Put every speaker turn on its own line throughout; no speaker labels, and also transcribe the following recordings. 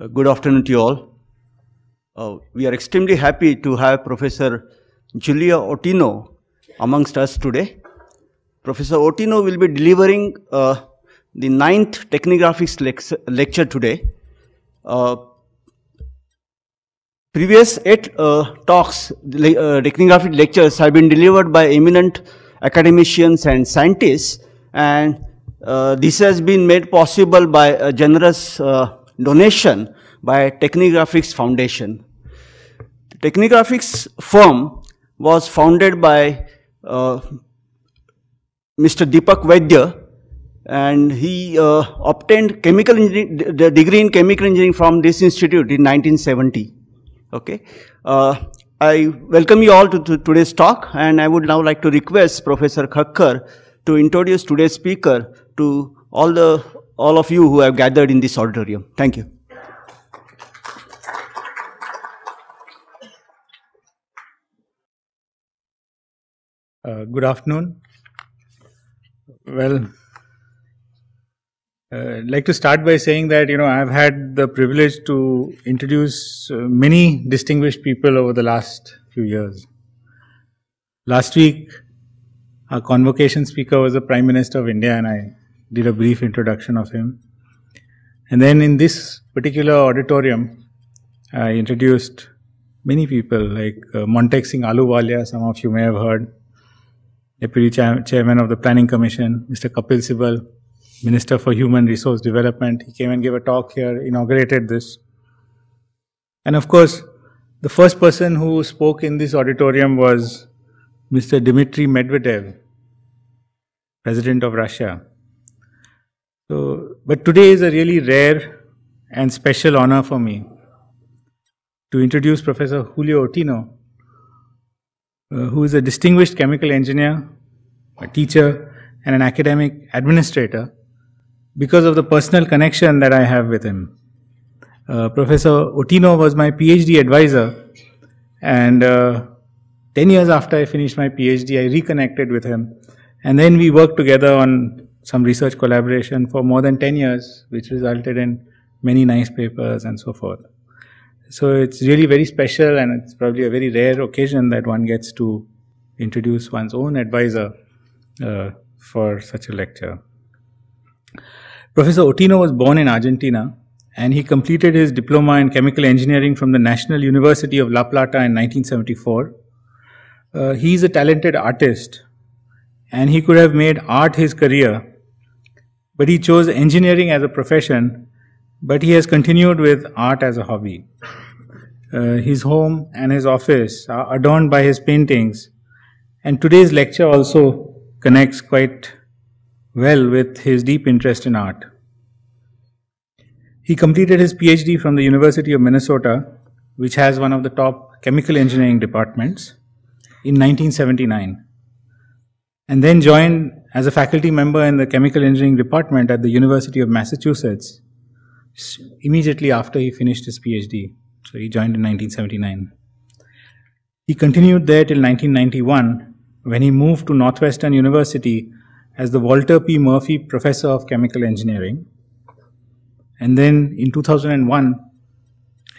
Uh, good afternoon to you all. Uh, we are extremely happy to have Professor Julio Ottino amongst us today. Professor Ottino will be delivering uh, the ninth Technigraphics lex lecture today. Uh, previous eight uh, talks, le technigraphic lectures have been delivered by eminent academicians and scientists and this has been made possible by a generous donation by Technigraphics Foundation. Technigraphics firm was founded by uh, Mr. Deepak Vaidya and he uh, obtained chemical the degree in chemical engineering from this institute in 1970. Okay. Uh, I welcome you all to, to, today's talk and I would now like to request Professor Khakhar to introduce today's speaker to all the all of you who have gathered in this auditorium. Thank you.
Uh, good afternoon. Well, uh, I'd like to start by saying that you know I've had the privilege to introduce uh, many distinguished people over the last few years. Last week, our convocation speaker was the Prime Minister of India, and I did a brief introduction of him. And then in this particular auditorium, I introduced many people like uh, Montek Singh Ahluwalia, some of you may have heard, Deputy Chair Chairman of the Planning Commission, Mr. Kapil Sibal, Minister for Human Resource Development. He came and gave a talk here, inaugurated this. And of course, the first person who spoke in this auditorium was Mr. Dmitry Medvedev, President of Russia. So, but today is a really rare and special honor for me to introduce Professor Julio Ottino, uh, who is a distinguished chemical engineer, a teacher, and an academic administrator because of the personal connection that I have with him. Uh, Professor Ottino was my PhD advisor, and uh, 10 years after I finished my PhD, I reconnected with him. And then we worked together on some research collaboration for more than 10 years, which resulted in many nice papers and so forth. So it's really very special and it's probably a very rare occasion that one gets to introduce one's own advisor uh, for such a lecture. Professor Ottino was born in Argentina and he completed his diploma in chemical engineering from the National University of La Plata in 1974. Uh, he is a talented artist and he could have made art his career but he chose engineering as a profession, but he has continued with art as a hobby. Uh, his home and his office are adorned by his paintings, and today's lecture also connects quite well with his deep interest in art. He completed his PhD from the University of Minnesota, which has one of the top chemical engineering departments, in 1979, and then joined as a faculty member in the chemical engineering department at the University of Massachusetts immediately after he finished his PhD. So he joined in 1979. He continued there till 1991 when he moved to Northwestern University as the Walter P. Murphy Professor of Chemical Engineering. And then in 2001,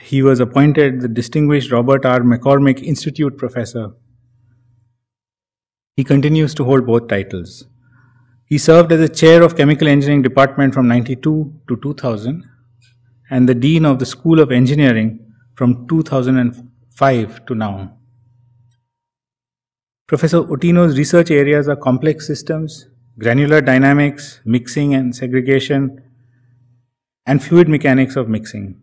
he was appointed the Distinguished Robert R. McCormick Institute Professor. He continues to hold both titles. He served as the chair of chemical engineering department from 92 to 2000 and the dean of the School of Engineering from 2005 to now. Professor Ottino's research areas are complex systems, granular dynamics, mixing and segregation, and fluid mechanics of mixing.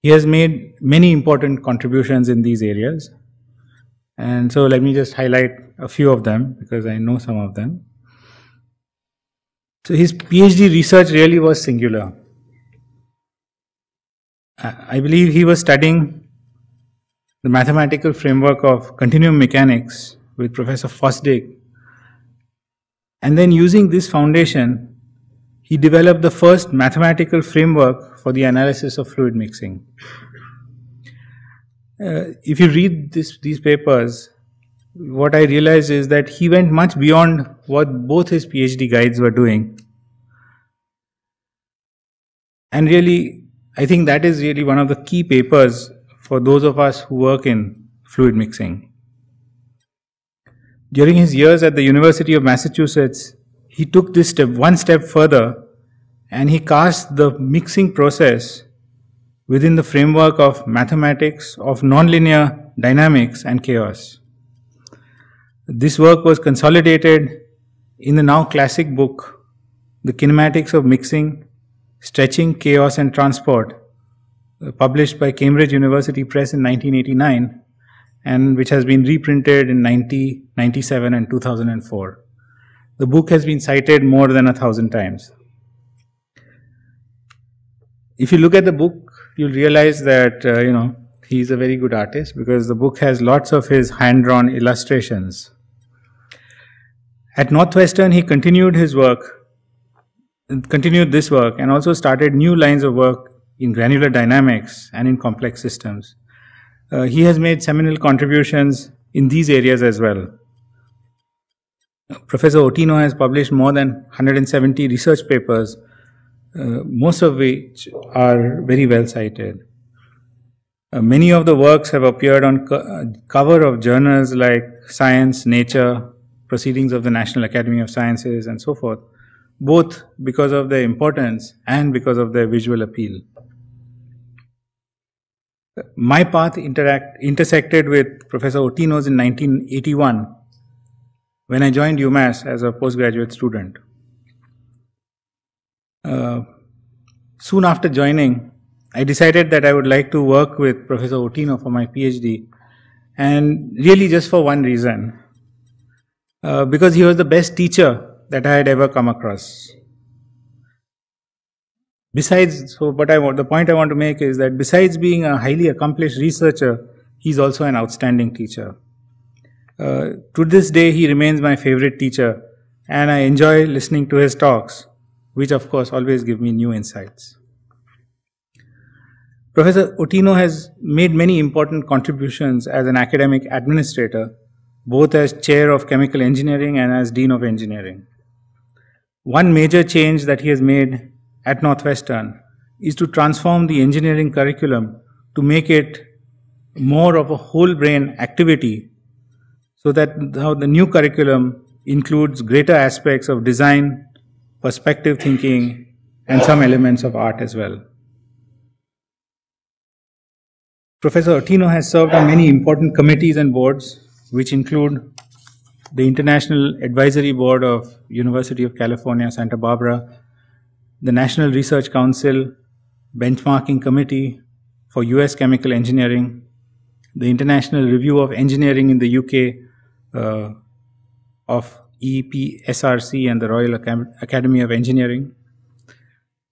He has made many important contributions in these areas. And so let me just highlight a few of them because I know some of them. So his PhD research really was singular. I believe he was studying the mathematical framework of continuum mechanics with Professor Fosdick. And then using this foundation, he developed the first mathematical framework for the analysis of fluid mixing. Uh, if you read this, these papers, what I realized is that he went much beyond what both his PhD guides were doing. And really, I think that is really one of the key papers for those of us who work in fluid mixing. During his years at the University of Massachusetts, he took this step one step further and he cast the mixing process within the framework of mathematics, of nonlinear dynamics and chaos. This work was consolidated in the now classic book, The Kinematics of Mixing, Stretching, Chaos and Transport, uh, published by Cambridge University Press in 1989 and which has been reprinted in 1997 and 2004. The book has been cited more than a thousand times. If you look at the book, you'll realize that, uh, you know, he's a very good artist because the book has lots of his hand drawn illustrations. At Northwestern, he continued his work, continued this work, and also started new lines of work in granular dynamics and in complex systems. Uh, he has made seminal contributions in these areas as well. Professor Ottino has published more than 170 research papers, most of which are very well cited. Uh, many of the works have appeared on co- uh, cover of journals like Science, Nature, Proceedings of the National Academy of Sciences, and so forth, both because of their importance and because of their visual appeal. My path interact, intersected with Professor Ottino's in 1981 when I joined UMass as a postgraduate student. Uh, soon after joining, I decided that I would like to work with Professor Ottino for my PhD, and really just for one reason uh, because he was the best teacher that I had ever come across. Besides, so what I want, the point I want to make is that besides being a highly accomplished researcher, he's also an outstanding teacher. Uh, to this day, he remains my favorite teacher, and I enjoy listening to his talks, which of course always give me new insights. Professor Ottino has made many important contributions as an academic administrator, both as chair of chemical engineering and as dean of engineering. One major change that he has made at Northwestern is to transform the engineering curriculum to make it more of a whole brain activity so that the new curriculum includes greater aspects of design, perspective thinking, and some elements of art as well. Professor Ottino has served on many important committees and boards, which include the International Advisory Board of University of California, Santa Barbara, the National Research Council Benchmarking Committee for US Chemical Engineering, the International Review of Engineering in the UK, uh, of EPSRC and the Royal Academy of Engineering.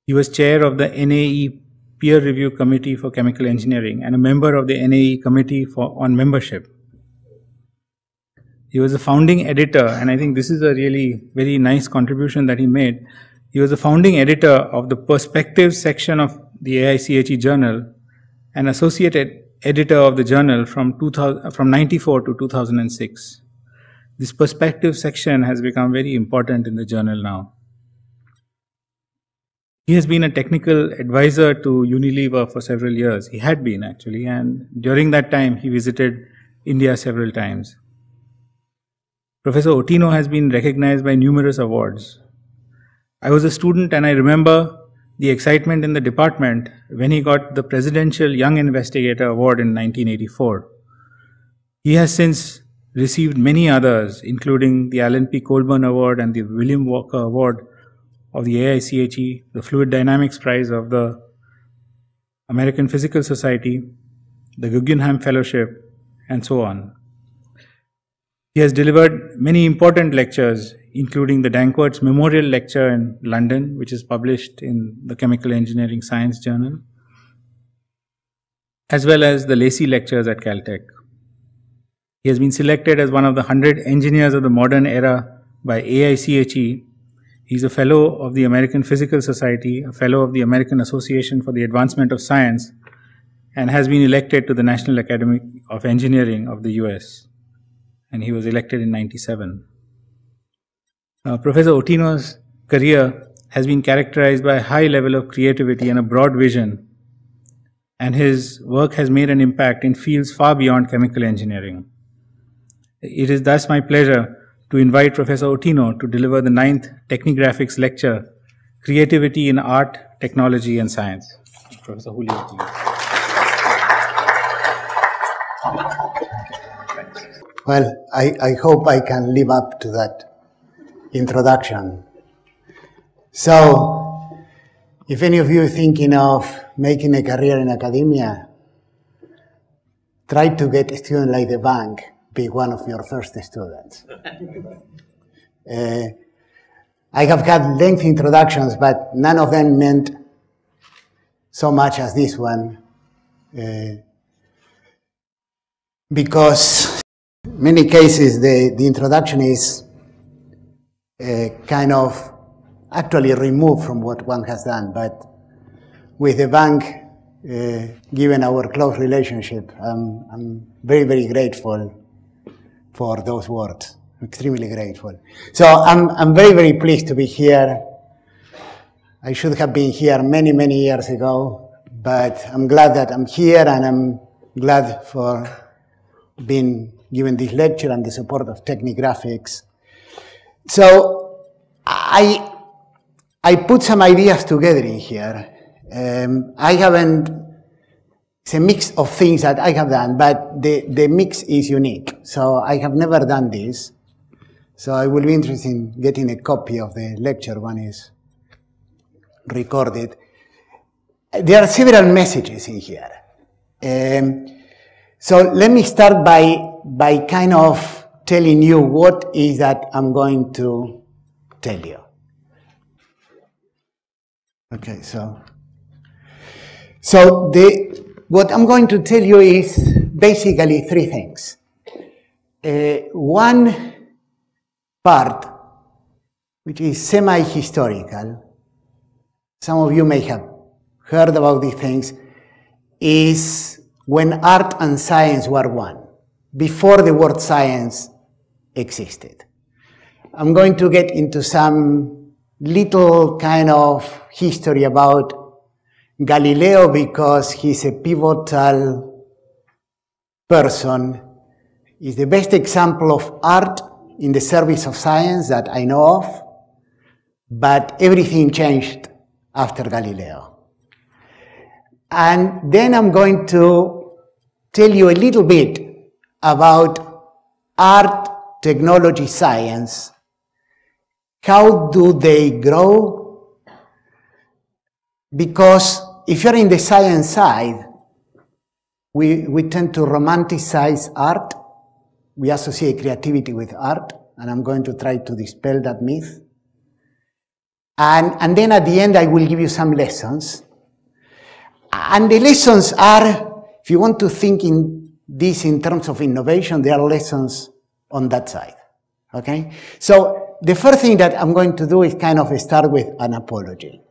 He was chair of the NAE Peer Review Committee for Chemical Engineering and a member of the NAE Committee for, on Membership. He was a founding editor, and I think this is a really very nice contribution that he made. He was a founding editor of the Perspectives section of the AICHE Journal and associate editor of the journal from, 2000, from 94 to 2006. This perspective section has become very important in the journal now. He has been a technical advisor to Unilever for several years. He had been actually, and during that time he visited India several times. Professor Ottino has been recognized by numerous awards. I was a student and I remember the excitement in the department when he got the Presidential Young Investigator Award in 1984. He has since received many others, including the Alan P. Colburn Award and the William Walker Award of the AICHE, the Fluid Dynamics Prize of the American Physical Society, the Guggenheim Fellowship, and so on. He has delivered many important lectures, including the Danckwerts Memorial Lecture in London, which is published in the Chemical Engineering Science Journal, as well as the Lacey Lectures at Caltech. He has been selected as one of the 100 engineers of the modern era by AICHE. He's a fellow of the American Physical Society, a fellow of the American Association for the Advancement of Science, and has been elected to the National Academy of Engineering of the US. And he was elected in 97. Uh, Professor Ottino's career has been characterized by a high level of creativity and a broad vision and his work has made an impact in fields far beyond chemical engineering. It is thus my pleasure to invite Professor Ottino to deliver the ninth Technigraphics lecture, Creativity in Art, Technology and Science. Professor Julio.
Well, I, I hope I can live up to that introduction. So, if any of you are thinking of making a career in academia, try to get a student like Devang be one of your first students. uh, I have had lengthy introductions, but none of them meant so much as this one. Uh, because in many cases the, the introduction is uh, kind of actually removed from what one has done, but with Devang, uh, given our close relationship, um, I'm very, very grateful for those words. Extremely grateful. So I'm, I'm very, very pleased to be here. I should have been here many, many years ago, but I'm glad that I'm here and I'm glad for being given this lecture and the support of Technigraphics. So I, I put some ideas together in here. Um, I haven't, it's a mix of things that I have done, but the, the mix is unique. So I have never done this. So I will be interested in getting a copy of the lecture when it's recorded. There are several messages in here. Um, so let me start by, by kind of telling you what is that I'm going to tell you. Okay, so, so the, what I'm going to tell you is basically three things. Uh, one part, which is semi-historical, some of you may have heard about these things, is when art and science were one, before the word science existed. I'm going to get into some little kind of history about Galileo because he's a pivotal person. He's the best example of art in the service of science that I know of, but everything changed after Galileo. And then I'm going to tell you a little bit about art, technology, science. How do they grow? Because if you're in the science side, we, we tend to romanticize art. We associate creativity with art, and I'm going to try to dispel that myth. And, and then at the end, I will give you some lessons. And the lessons are, if you want to think in this in terms of innovation, there are lessons on that side. Okay? So the first thing that I'm going to do is kind of start with an apology.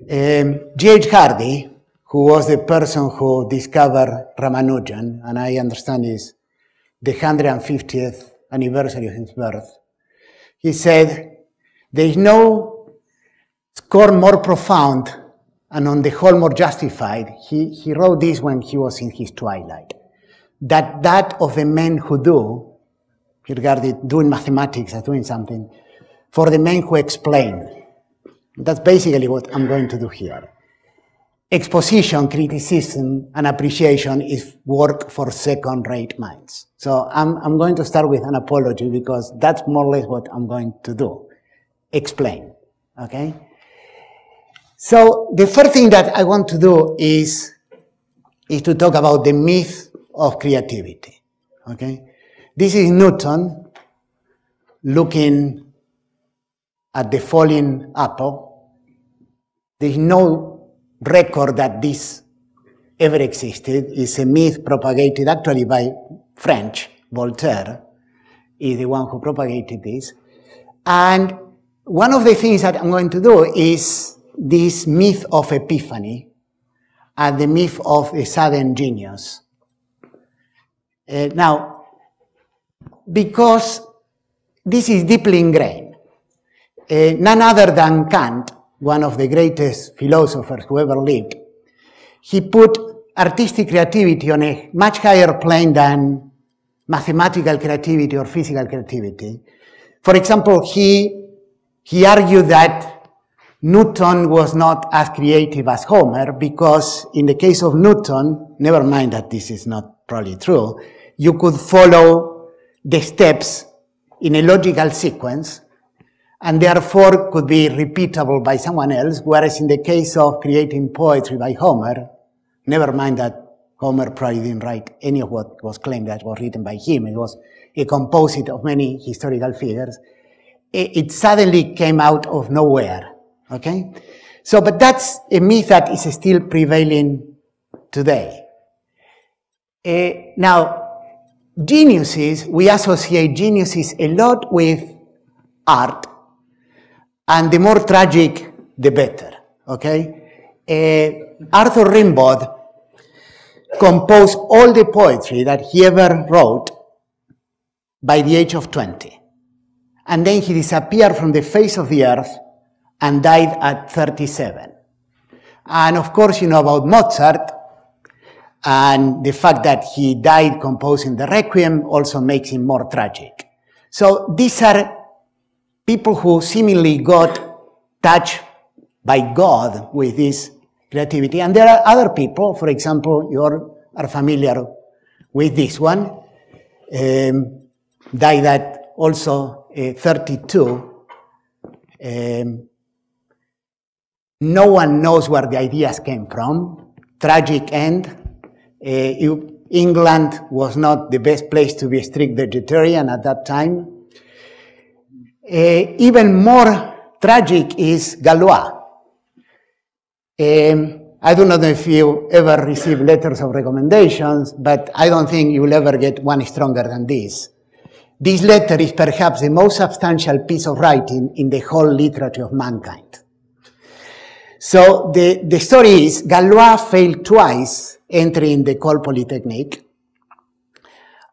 Um, G.H. Hardy, who was the person who discovered Ramanujan, and I understand is the 150th anniversary of his birth, he said, there is no score more profound and on the whole more justified. He, he wrote this when he was in his twilight. That that of the men who do, he regarded doing mathematics as doing something, for the men who explain. That's basically what I'm going to do here. Exposition, criticism, and appreciation is work for second-rate minds. So I'm, I'm going to start with an apology because that's more or less what I'm going to do explain. Okay? So the first thing that I want to do is, is to talk about the myth of creativity. Okay? This is Newton looking at the falling apple. There is no record that this ever existed. It's a myth propagated actually by French. Voltaire is the one who propagated this. And one of the things that I'm going to do is this myth of epiphany and the myth of a sudden genius. Uh, now, because this is deeply ingrained, uh, none other than Kant, one of the greatest philosophers who ever lived, he put artistic creativity on a much higher plane than mathematical creativity or physical creativity. For example, he, he argued that Newton was not as creative as Homer because in the case of Newton, never mind that this is not probably true, you could follow the steps in a logical sequence and therefore could be repeatable by someone else, whereas in the case of creating poetry by Homer, never mind that Homer probably didn't write any of what was claimed that was written by him. It was a composite of many historical figures. It, it suddenly came out of nowhere. Okay? So, but that's a myth that is still prevailing today. Uh, now, geniuses, we associate geniuses a lot with art, and the more tragic, the better. Okay? Uh, Arthur Rimbaud composed all the poetry that he ever wrote by the age of 20. And then he disappeared from the face of the earth and died at 37. And of course, you know about Mozart, and the fact that he died composing the Requiem also makes him more tragic. So these are people who seemingly got touched by God with this creativity. And there are other people, for example, you are familiar with this one, um, died at also uh, 32. Um, no one knows where the ideas came from. Tragic end. Uh, England was not the best place to be a strict vegetarian at that time. Uh, even more tragic is Galois. Um, I do not know if you ever receive letters of recommendations, but I don't think you will ever get one stronger than this. This letter is perhaps the most substantial piece of writing in the whole literature of mankind. So the, the story is Galois failed twice entering the École Polytechnique,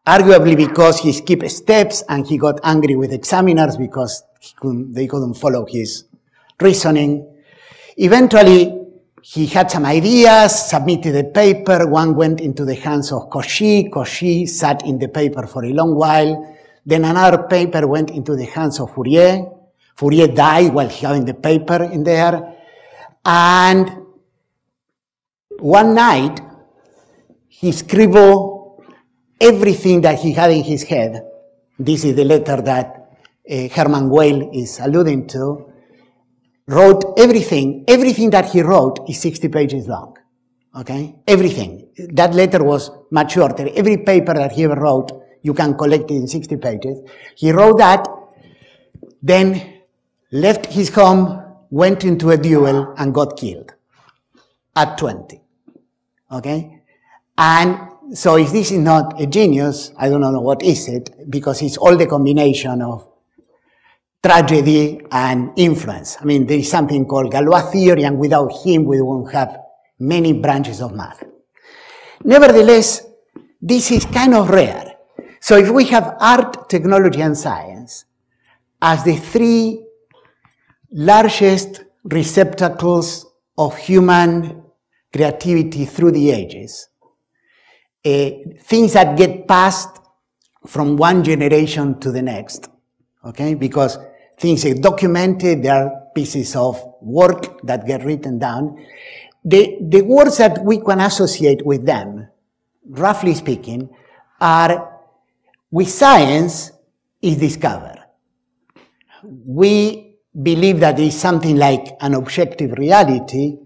arguably because he skipped steps and he got angry with examiners because couldn't, they couldn't follow his reasoning. Eventually, he had some ideas, submitted a paper. One went into the hands of Cauchy. Cauchy sat in the paper for a long while. Then another paper went into the hands of Fourier. Fourier died while having the paper in there. And one night, he scribbled everything that he had in his head. This is the letter that uh, Hermann Weyl is alluding to wrote everything, everything that he wrote is 60 pages long. Okay? Everything. That letter was much shorter. Every paper that he ever wrote, you can collect it in 60 pages. He wrote that, then left his home, went into a duel, and got killed at 20. Okay? And so if this is not a genius, I don't know what is it, because it's all the combination of tragedy and influence. I mean, there is something called Galois theory, and without him, we won't have many branches of math. Nevertheless, this is kind of rare. So if we have art, technology, and science as the three largest receptacles of human creativity through the ages, Uh, things that get passed from one generation to the next, okay? Because things are documented, there are pieces of work that get written down. The, the words that we can associate with them, roughly speaking, are with science is discovered. We believe that is something like an objective reality,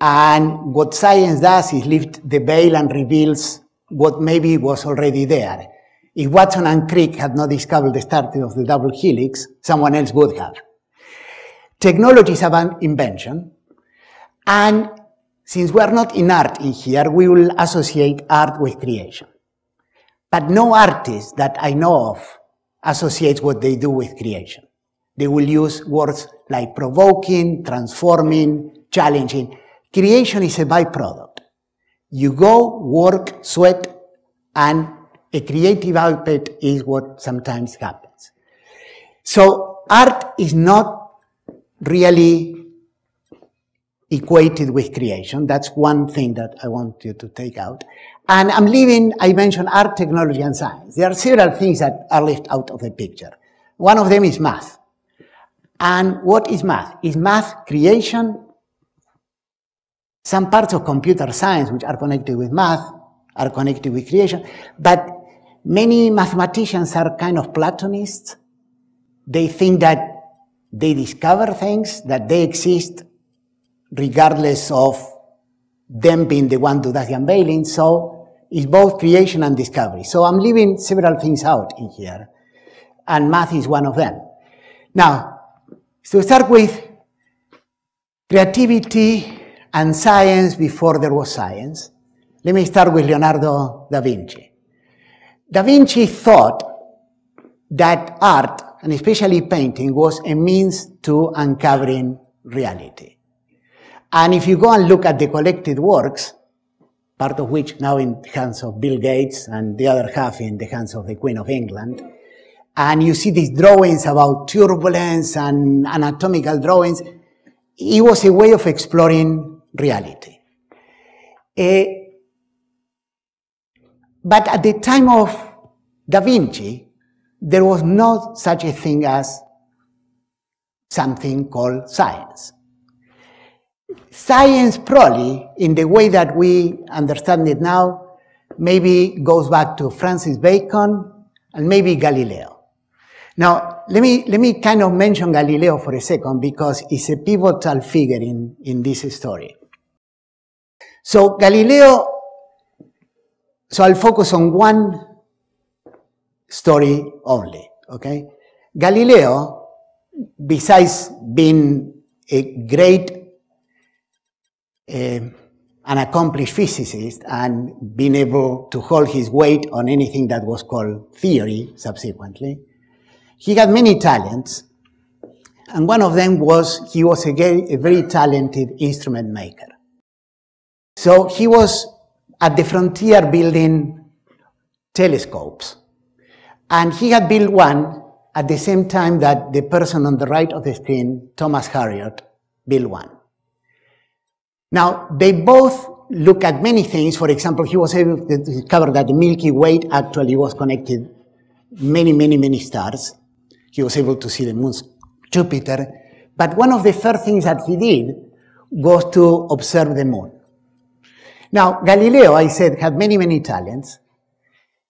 and what science does is lift the veil and reveals what maybe was already there. If Watson and Crick had not discovered the start of the double helix, someone else would have. Technology is an invention, and since we are not in art in here, we will associate art with creation. But no artist that I know of associates what they do with creation. They will use words like provoking, transforming, challenging. Creation is a byproduct. You go, work, sweat, and a creative output is what sometimes happens. So art is not really equated with creation. That's one thing that I want you to take out. And I'm leaving, I mentioned art, technology, and science. There are several things that are left out of the picture. One of them is math. And what is math? Is math creation? Some parts of computer science, which are connected with math, are connected with creation. But many mathematicians are kind of Platonists. They think that they discover things, that they exist regardless of them being the one who does the unveiling. So it's both creation and discovery. So I'm leaving several things out in here. And math is one of them. Now, to start with, creativity and science before there was science. Let me start with Leonardo da Vinci. Da Vinci thought that art, and especially painting, was a means to uncovering reality. And if you go and look at the collected works, part of which now in the hands of Bill Gates and the other half in the hands of the Queen of England, and you see these drawings about turbulence and anatomical drawings, it was a way of exploring reality. Uh, but at the time of Da Vinci, there was not such a thing as something called science. Science probably, in the way that we understand it now, maybe goes back to Francis Bacon and maybe Galileo. Now, let me, let me kind of mention Galileo for a second because it's a pivotal figure in, in this story. So Galileo so I'll focus on one story only, okay? Galileo, besides being a great uh, an accomplished physicist and being able to hold his weight on anything that was called theory subsequently, he had many talents. And one of them was he was a a very talented instrument maker. So he was at the frontier building telescopes. And he had built one at the same time that the person on the right of the screen, Thomas Harriot, built one. Now, they both look at many things. For example, he was able to discover that the Milky Way actually was connected many, many, many stars. He was able to see the moon's Jupiter. But one of the first things that he did was to observe the moon. Now, Galileo, I said, had many, many talents.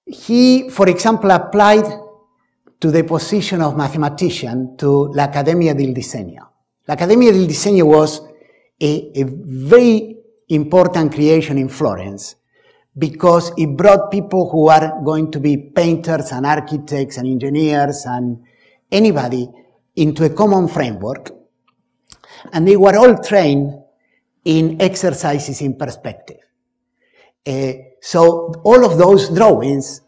He, for example, applied to the position of mathematician to l'Accademia del Disegno. L'Accademia del Disegno was a, a very important creation in Florence because it brought people who are going to be painters and architects and engineers and anybody into a common framework. And they were all trained in exercises in perspective. Uh, so all of those drawings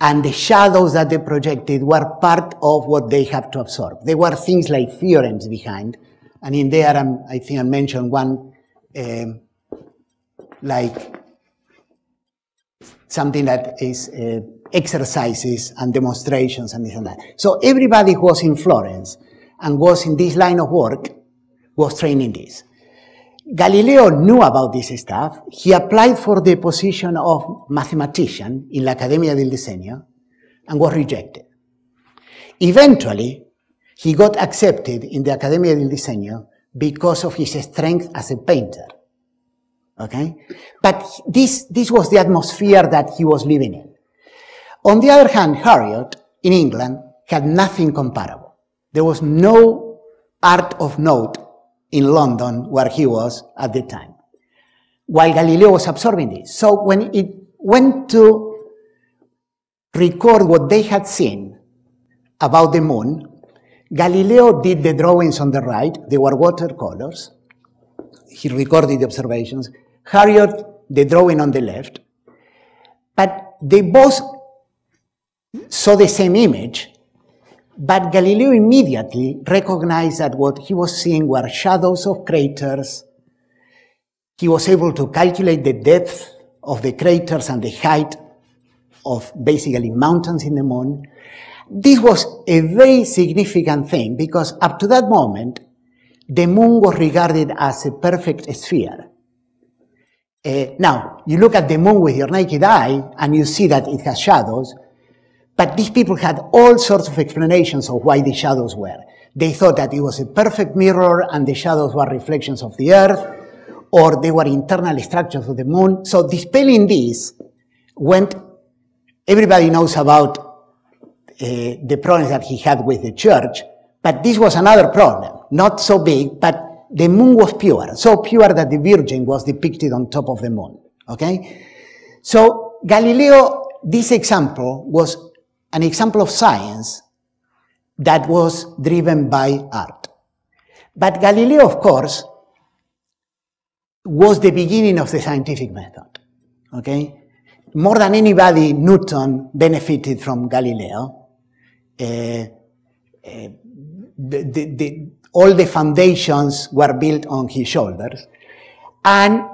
and the shadows that they projected were part of what they have to absorb. There were things like theorems behind, and in there um, I think I mentioned one um, like something that is uh, exercises and demonstrations and this and that. So everybody who was in Florence and was in this line of work was trained in this. Galileo knew about this stuff. He applied for the position of mathematician in l'Accademia del Disegno and was rejected. Eventually, he got accepted in the Accademia del Disegno because of his strength as a painter. Okay? But this, this was the atmosphere that he was living in. On the other hand, Harriot in England had nothing comparable. There was no art of note in London where he was at the time, while Galileo was absorbing this. So when it went to record what they had seen about the moon, Galileo did the drawings on the right, they were watercolors. He recorded the observations. Harriot, the drawing on the left. But they both saw the same image, but Galileo immediately recognized that what he was seeing were shadows of craters. He was able to calculate the depth of the craters and the height of basically mountains in the moon. This was a very significant thing because up to that moment, the moon was regarded as a perfect sphere. Uh, now, you look at the moon with your naked eye and you see that it has shadows, but these people had all sorts of explanations of why the shadows were. They thought that it was a perfect mirror and the shadows were reflections of the earth, or they were internal structures of the moon. So dispelling this went, everybody knows about uh, the problems that he had with the church, but this was another problem, not so big, but the moon was pure, so pure that the Virgin was depicted on top of the moon. Okay? So Galileo, this example was an example of science that was driven by art. But Galileo, of course, was the beginning of the scientific method. Okay? More than anybody, Newton benefited from Galileo. Uh, uh, the, the, the, all the foundations were built on his shoulders. And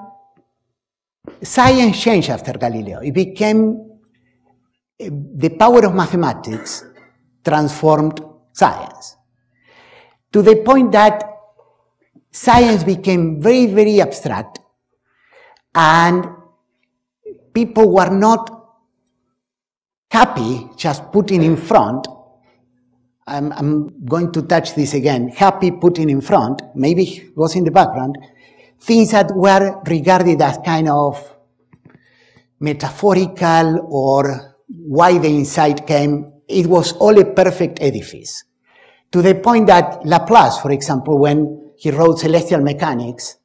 science changed after Galileo. It became Eh, the power of mathematics transformed science. To the point that science became very, very abstract and people were not happy just putting in front. I'm, I'm going to touch this again, happy putting in front, maybe was in the background, things that were regarded as kind of metaphorical or why the insight came. It was all a perfect edifice. To the point that Laplace, for example, when he wrote Celestial Mechanics,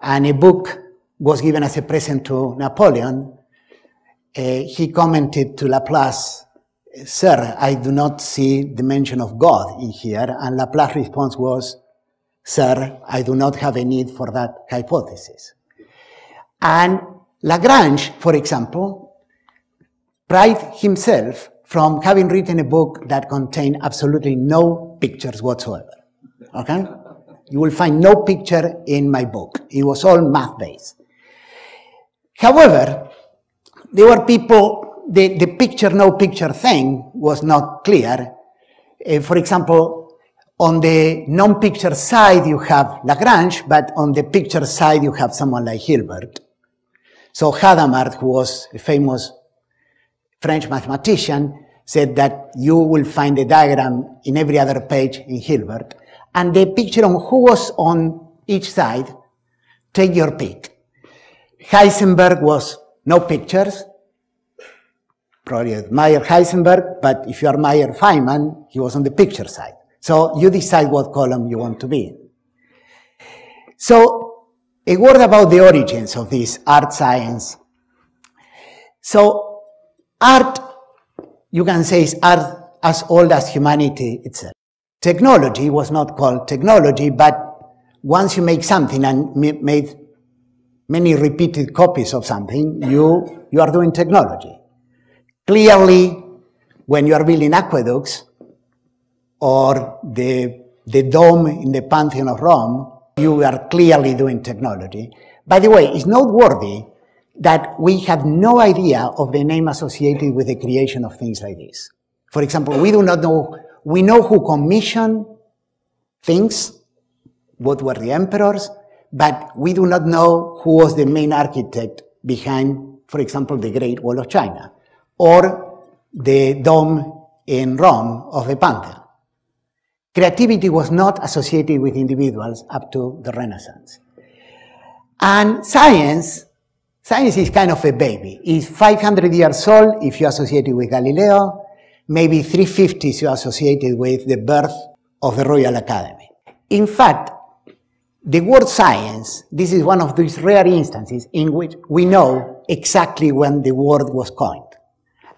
and a book was given as a present to Napoleon, uh, he commented to Laplace, Sir, I do not see the mention of God in here. And Laplace's response was, Sir, I do not have a need for that hypothesis. And Lagrange, for example, prided himself from having written a book that contained absolutely no pictures whatsoever. Okay? You will find no picture in my book. It was all math based. However, there were people the, the picture, no picture thing was not clear. Uh, for example, on the non-picture side, you have Lagrange, but on the picture side, you have someone like Hilbert. So Hadamard, who was a famous French mathematician, said that you will find a diagram in every other page in Hilbert. And the picture on who was on each side, take your pick. Heisenberg was no pictures probably Meyer Heisenberg, but if you are Feynman, he was on the picture side. So you decide what column you want to be in. So a word about the origins of this art science. So art, you can say is art as old as humanity itself. Technology was not called technology, but once you make something and made many repeated copies of something, you, you are doing technology. Clearly, when you are building aqueducts or the, the dome in the Pantheon of Rome, you are clearly doing technology. By the way, it's noteworthy that we have no idea of the name associated with the creation of things like this. For example, we do not know, we know who commissioned things, what were the emperors, but we do not know who was the main architect behind, for example, the Great Wall of China or the dome in Rome of the Pantheon. Creativity was not associated with individuals up to the Renaissance. And science, science is kind of a baby. It's 500 years old if you associate it with Galileo, maybe 350 if you associate it with the birth of the Royal Academy. In fact, the word science, this is one of these rare instances in which we know exactly when the word was coined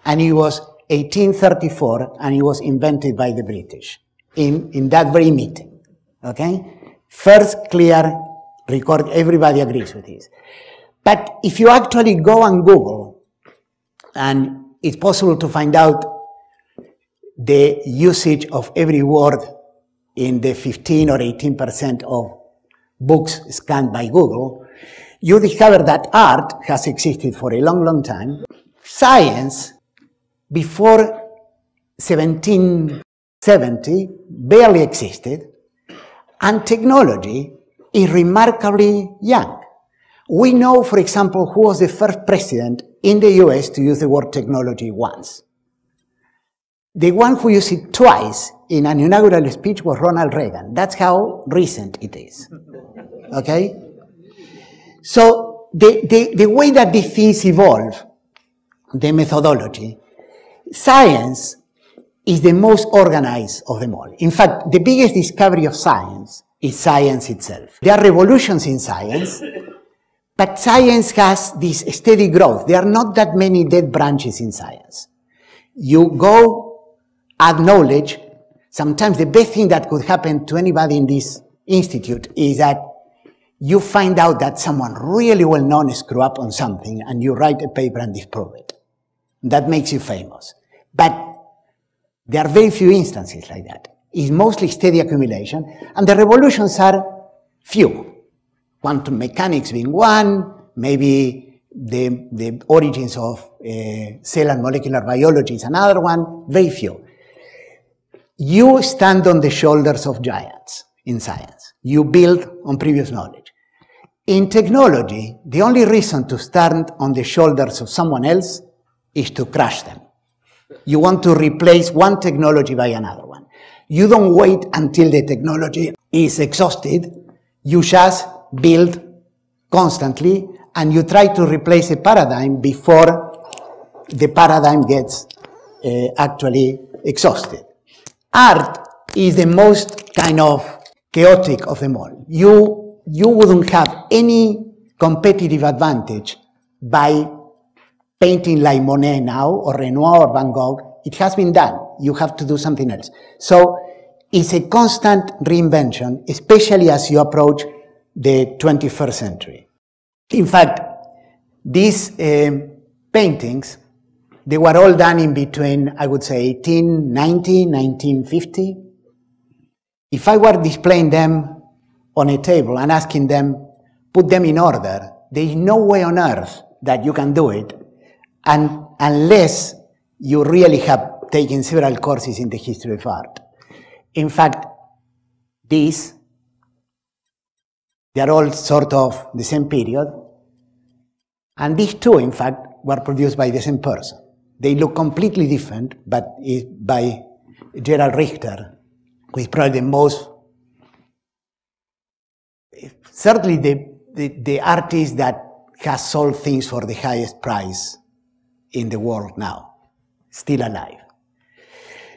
and it was 1834 and it was invented by the British in, in that very meeting. Okay? First clear record, everybody agrees with this. But if you actually go on Google, and it's possible to find out the usage of every word in the 15 or 18% of books scanned by Google, you discover that art has existed for a long, long time. Science before 1770 barely existed, And technology is remarkably young. We know, for example, who was the first president in the US to use the word technology once. The one who used it twice in an inaugural speech was Ronald Reagan. That's how recent it is. Okay? So the, the, the way that these things evolve, the methodology, science is the most organized of them all. In fact, the biggest discovery of science is science itself. There are revolutions in science, but science has this steady growth. There are not that many dead branches in science. You go, add knowledge. Sometimes the best thing that could happen to anybody in this institute is that you find out that someone really well known screw up on something and you write a paper and disprove it. That makes you famous. But there are very few instances like that. It's mostly steady accumulation, and the revolutions are few. Quantum mechanics being one, maybe the, the origins of uh, cell and molecular biology is another one, very few. You stand on the shoulders of giants in science. You build on previous knowledge. In technology, the only reason to stand on the shoulders of someone else is to crush them. You want to replace one technology by another one. You don't wait until the technology is exhausted. You just build constantly and you try to replace a paradigm before the paradigm gets uh, actually exhausted. Art is the most kind of chaotic of them all. You, you wouldn't have any competitive advantage by painting like Monet now or Renoir or Van Gogh, it has been done. You have to do something else. So it's a constant reinvention, especially as you approach the 21st century. In fact, these uh, paintings, they were all done in between, I would say, 1890, 1950. If I were displaying them on a table and asking them, put them in order, there is no way on earth that you can do it and unless you really have taken several courses in the history of art. In fact, these, they are all sort of the same period, and these two, in fact, were produced by the same person. They look completely different, but it's by Gerhard Richter, who is probably the most, certainly the, the, the artist that has sold things for the highest price in the world now, still alive.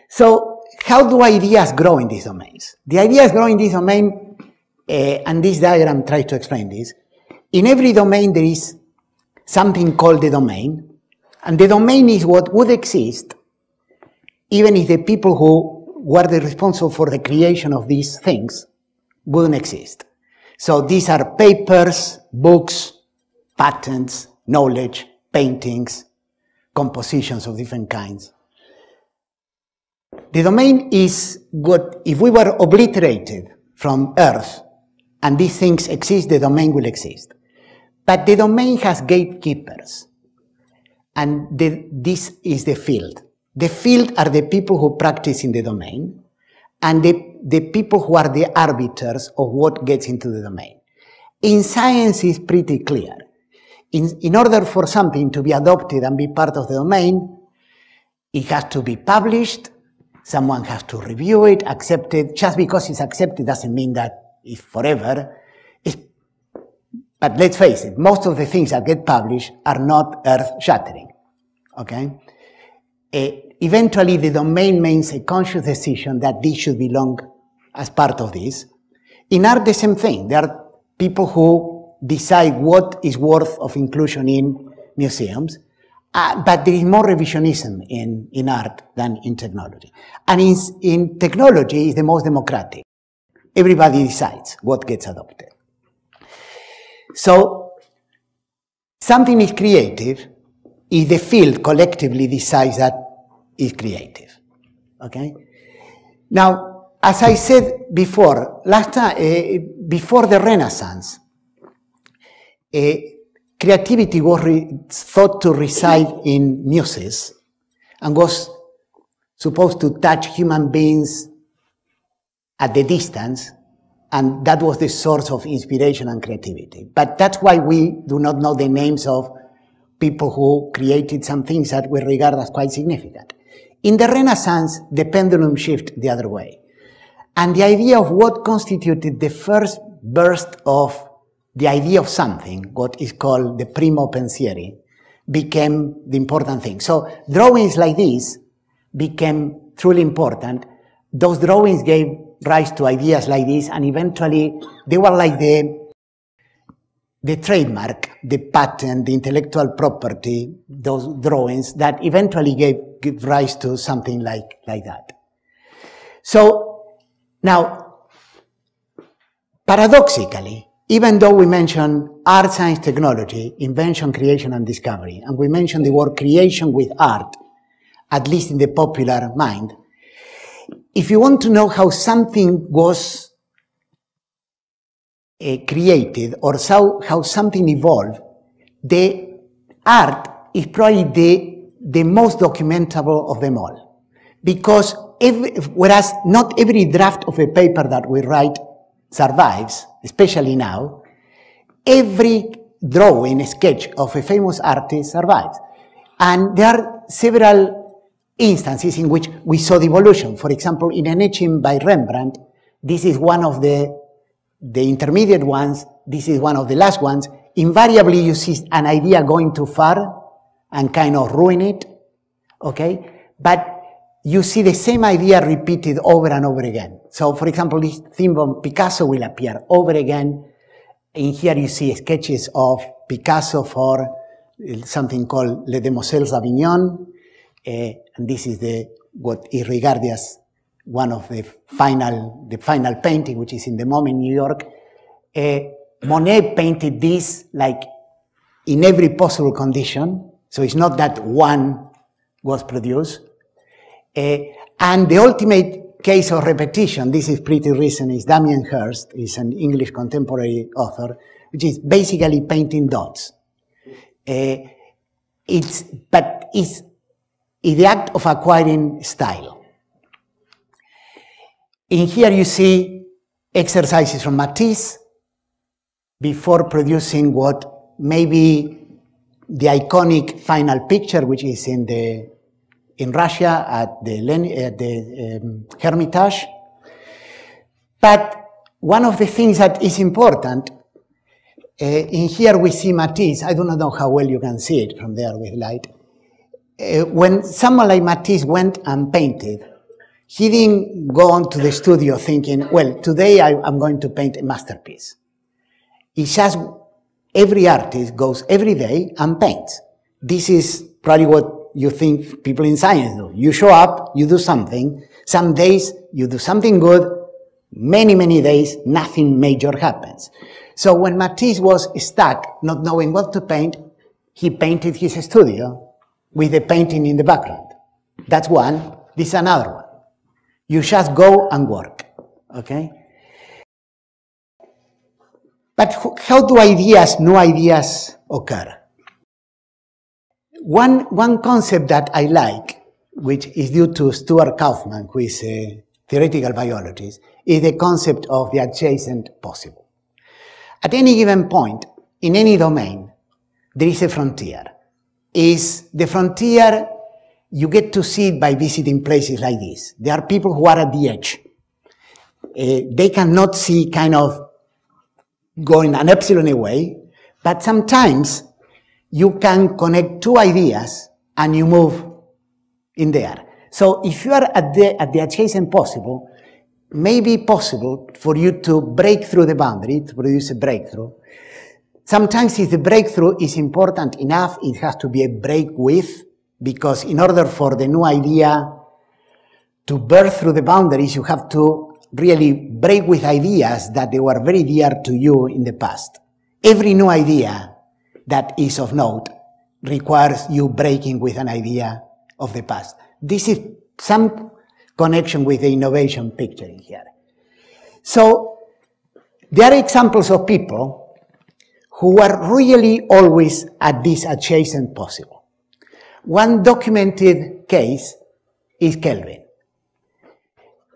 So how do ideas grow in these domains? The ideas grow in this domain, Uh, and this diagram tries to explain this. In every domain there is something called the domain, and the domain is what would exist even if the people who were the responsible for the creation of these things wouldn't exist. So these are papers, books, patents, knowledge, paintings, compositions of different kinds. The domain is what, if we were obliterated from Earth and these things exist, the domain will exist. But the domain has gatekeepers. And the, this is the field. The field are the people who practice in the domain and the, the people who are the arbiters of what gets into the domain. In science, it's pretty clear in, in order for something to be adopted and be part of the domain, it has to be published, someone has to review it, accept it. Just because it's accepted doesn't mean that it's forever. It's, but let's face it, most of the things that get published are not earth-shattering. Okay? Uh, eventually, the domain makes a conscious decision that this should belong as part of this. In art, the same thing. There are people who decide what is worth of inclusion in museums. Uh, but there is more revisionism in, in art than in technology. And in, in technology is the most democratic. Everybody decides what gets adopted. So, something is creative if the field collectively decides that is creative. Okay? Now, as I said before, last time, uh, before the Renaissance, creativity was thought to reside in muses and was supposed to touch human beings at the distance And that was the source of inspiration and creativity. But that's why we do not know the names of people who created some things that we regard as quite significant. In the Renaissance, the pendulum shifted the other way. And the idea of what constituted the first burst of the idea of something, what is called the primo pensieri, became the important thing. So drawings like this became truly important. Those drawings gave rise to ideas like this, and eventually they were like the the trademark, the patent, the intellectual property, those drawings that eventually gave, gave rise to something like, like that. So now, paradoxically, even though we mention art, science, technology, invention, creation, and discovery, and we mention the word creation with art, at least in the popular mind, if you want to know how something was uh, created or how, how something evolved, the art is probably the, the most documentable of them all. Because every, whereas not every draft of a paper that we write survives, especially now, every drawing, sketch of a famous artist survives. And there are several instances in which we saw the evolution. For example, in an etching by Rembrandt, this is one of the the intermediate ones, this is one of the last ones, invariably you see an idea going too far and kind of ruin it, okay? But you see the same idea repeated over and over again. So, for example, this theme of Picasso will appear over again. In here you see sketches of Picasso for something called Les Demoiselles d'Avignon, and this is the what is regarded as one of the final, the final painting, which is in the MoMA in New York, uh, Monet painted this like in every possible condition. So it's not that one was produced. Uh, and the ultimate case of repetition, this is pretty recent, is Damien Hirst, is an English contemporary author, which is basically painting dots. Uh, it's, but it's, it's the act of acquiring style. In here you see exercises from Matisse before producing what may be the iconic final picture, which is in the in Russia at the, at the um, Hermitage. But one of the things that is important, uh, in here we see Matisse. I do not know how well you can see it from there with light. Uh, when someone like Matisse went and painted, he didn't go on to the studio thinking, well, today I, am going to paint a masterpiece. He just, every artist goes every day and paints. This is probably what you think people in science do. You show up, you do something. Some days you do something good. Many, many days, nothing major happens. So when Matisse was stuck, not knowing what to paint, he painted his studio with the painting in the background. That's one. This is another one. You just go and work. Okay? But how do ideas, new ideas occur? One, one concept that I like, which is due to Stuart Kauffman, who is a theoretical biologist, is the concept of the adjacent possible. At any given point, in any domain, there is a frontier. Is the frontier you get to see it by visiting places like this. There are people who are at the edge. Uh, they cannot see kind of going an epsilon away, but sometimes you can connect two ideas and you move in there. So if you are at the, at the adjacent possible, may be possible for you to break through the boundary, to produce a breakthrough. Sometimes if the breakthrough is important enough, it has to be a break with, because in order for the new idea to burst through the boundaries, you have to really break with ideas that they were very dear to you in the past. Every new idea that is of note requires you breaking with an idea of the past. This is some connection with the innovation picture in here. So there are examples of people who were really always at this adjacent possible. One documented case is Kelvin.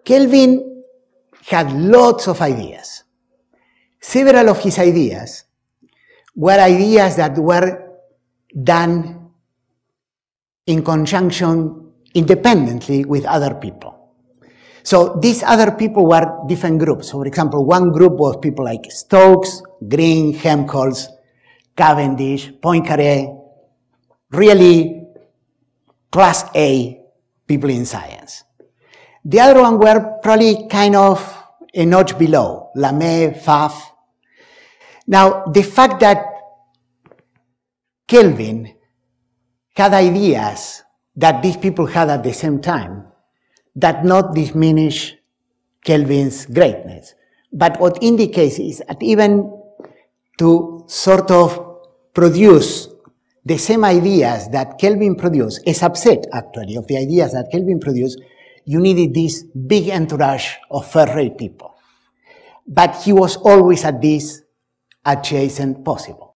Kelvin had lots of ideas. several of his ideas were ideas that were done in conjunction independently with other people. So these other people were different groups. So For example, one group was people like Stokes, Green, Helmholtz, Cavendish, Poincaré, really class A people in science. The other one were probably kind of a notch below, Lamé, Pfaff. Now, the fact that Kelvin had ideas that these people had at the same time that not diminish Kelvin's greatness. But what indicates is that even to sort of produce the same ideas that Kelvin produced, a subset actually of the ideas that Kelvin produced, you needed this big entourage of first-rate people. But he was always at this adjacent possible.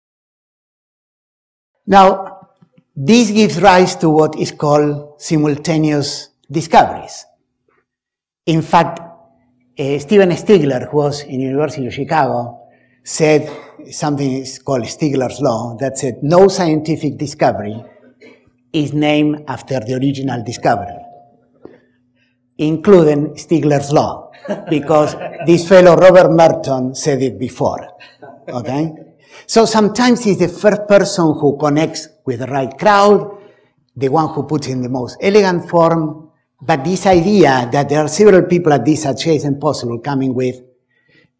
Now, this gives rise to what is called simultaneous discoveries. In fact, uh, Stephen Stigler, who was in University of Chicago, said something is called Stigler's law that said no scientific discovery is named after the original discoverer, including Stigler's law, because this fellow Robert Merton said it before. Okay? So sometimes he's the first person who connects with the right crowd, the one who puts in the most elegant form, but this idea that there are several people at this adjacent possible coming with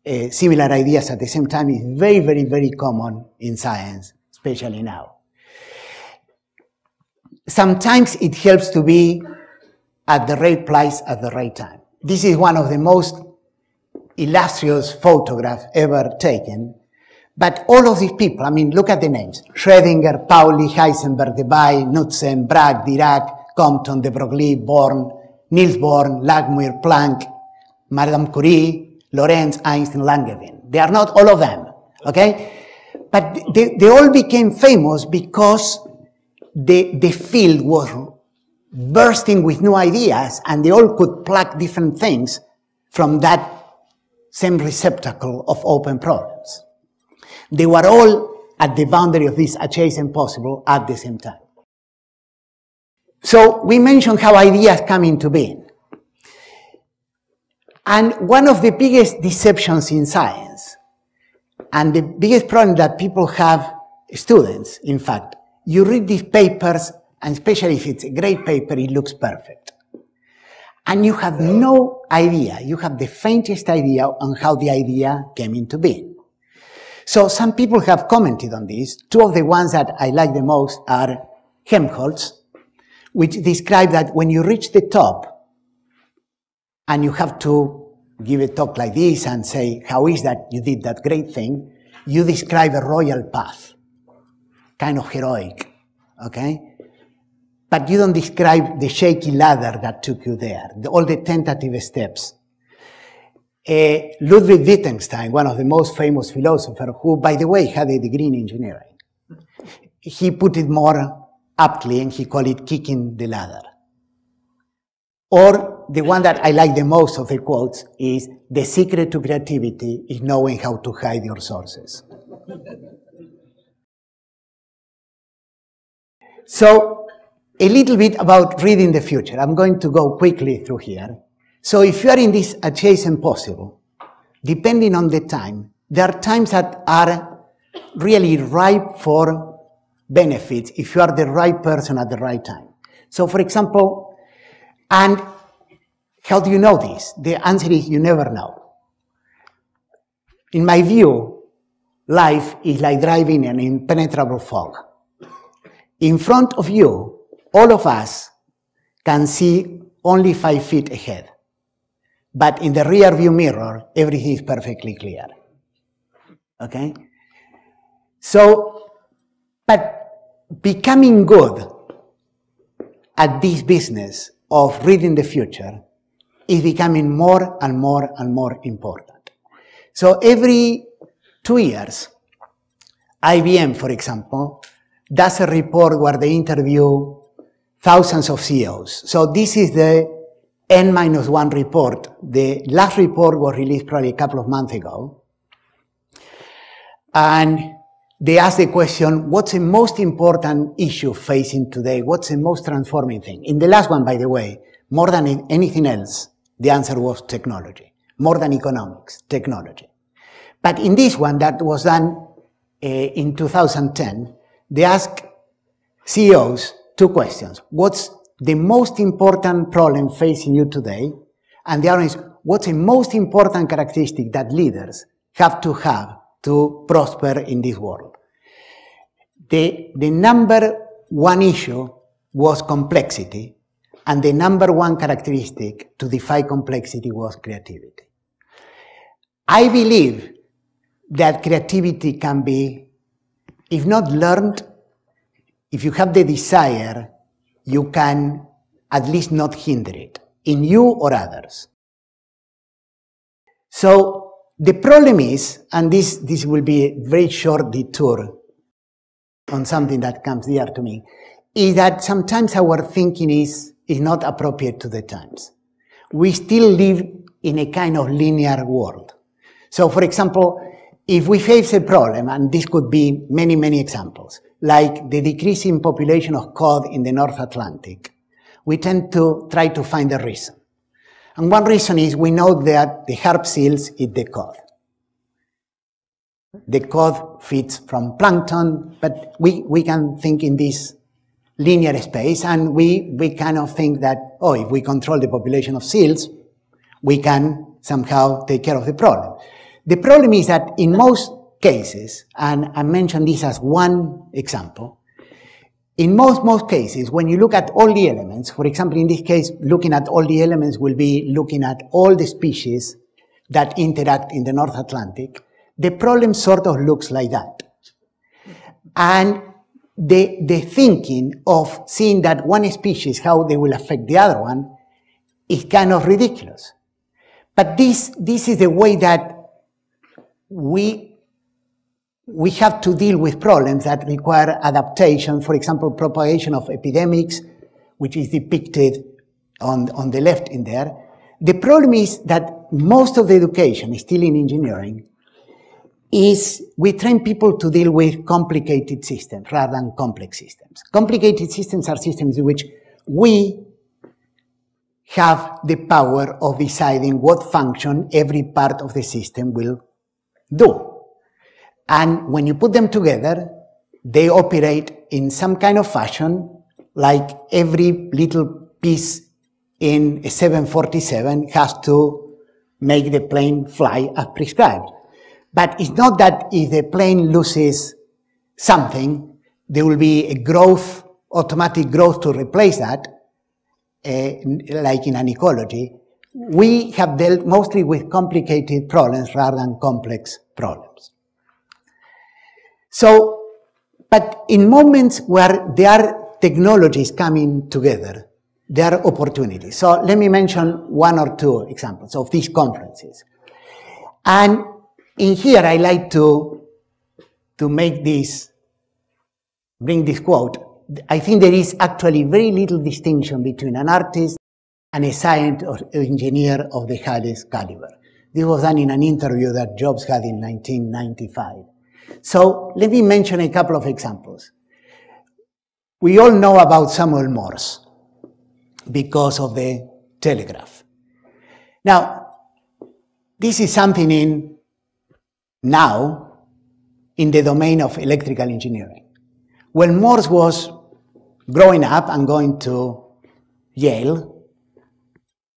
uh, similar ideas at the same time is very, very, very common in science, especially now. Sometimes it helps to be at the right place at the right time. This is one of the most illustrious photographs ever taken. But all of these people, I mean, look at the names. Schrödinger, Pauli, Heisenberg, Debye, Knudsen, Bragg, Dirac, Compton, de Broglie, Born, Niels Bohr, Langmuir, Planck, Madame Curie, Lorentz, Einstein, Langevin. They are not all of them, okay? But they, they all became famous because the, the field was bursting with new ideas and they all could pluck different things from that same receptacle of open problems. They were all at the boundary of this adjacent possible at the same time. So we mentioned how ideas come into being. And one of the biggest deceptions in science, and the biggest problem that people have, students, in fact, you read these papers, and especially if it's a great paper, it looks perfect. And you have no idea, you have the faintest idea on how the idea came into being. So some people have commented on this. Two of the ones that I like the most are Helmholtz, which describe that when you reach the top and you have to give a talk like this and say, how is that you did that great thing? You describe a royal path, kind of heroic, okay? But you don't describe the shaky ladder that took you there, the, all the tentative steps. Uh, Ludwig Wittgenstein, one of the most famous philosophers, who, by the way, had a degree in engineering, he put it more aptly and he called it kicking the ladder. Or the one that I like the most of the quotes is the secret to creativity is knowing how to hide your sources. so, a little bit about reading the future. I'm going to go quickly through here. So, if you are in this adjacent possible, depending on the time, there are times that are really ripe for benefits if you are the right person at the right time. So, for example, and how do you know this? The answer is you never know. In my view, life is like driving an impenetrable fog. In front of you, all of us can see only five feet ahead. But in the rear view mirror, everything is perfectly clear. Okay? So, but becoming good at this business of reading the future is becoming more and more and more important. So every two years, IBM, for example, does a report where they interview thousands of CEOs. So this is the N minus one report. The last report was released probably a couple of months ago. and they asked the question, what's the most important issue facing today? What's the most transforming thing? In the last one, by the way, more than anything else, the answer was technology. More than economics, technology. But in this one that was done uh, in 2010, they asked CEOs two questions. What's the most important problem facing you today? And the other is, what's the most important characteristic that leaders have to have to prosper in this world? The, the number one issue was complexity, and the number one characteristic to defy complexity was creativity. I believe that creativity can be, if not learned, if you have the desire, you can at least not hinder it in you or others. So the problem is, and this, this will be a very short detour on something that comes dear to me, is that sometimes our thinking is, is not appropriate to the times. We still live in a kind of linear world. So for example, if we face a problem, and this could be many, many examples, like the decreasing population of cod in the North Atlantic, we tend to try to find a reason. And one reason is we know that the harp seals eat the cod. The cod feeds from plankton, but we, we can think in this linear space and we, we kind of think that, oh, if we control the population of seals, we can somehow take care of the problem. The problem is that in most cases, and I mentioned this as one example, in most, most cases, when you look at all the elements, for example, in this case, looking at all the elements will be looking at all the species that interact in the North Atlantic, the problem sort of looks like that. And the, the thinking of seeing that one species, how they will affect the other one, is kind of ridiculous. But this, this is the way that we, we have to deal with problems that require adaptation. For example, propagation of epidemics, which is depicted on, on the left in there. The problem is that most of the education, is still in engineering, is we train people to deal with complicated systems rather than complex systems. Complicated systems are systems in which we have the power of deciding what function every part of the system will do. And when you put them together, they operate in some kind of fashion, like every little piece in a 747 has to make the plane fly as prescribed. But it's not that if the plane loses something, there will be a growth, automatic growth to replace that, uh, like in an ecology we have dealt mostly with complicated problems rather than complex problems. So, but in moments where there are technologies coming together, there are opportunities. So let me mention one or two examples of these conferences. And in here, I like to, to make this, bring this quote. I think there is actually very little distinction between an artist and a scientist or engineer of the highest caliber. This was done in an interview that Jobs had in 1995. So let me mention a couple of examples. We all know about Samuel Morse because of the telegraph. Now, this is something in now in the domain of electrical engineering. When Morse was growing up and going to Yale,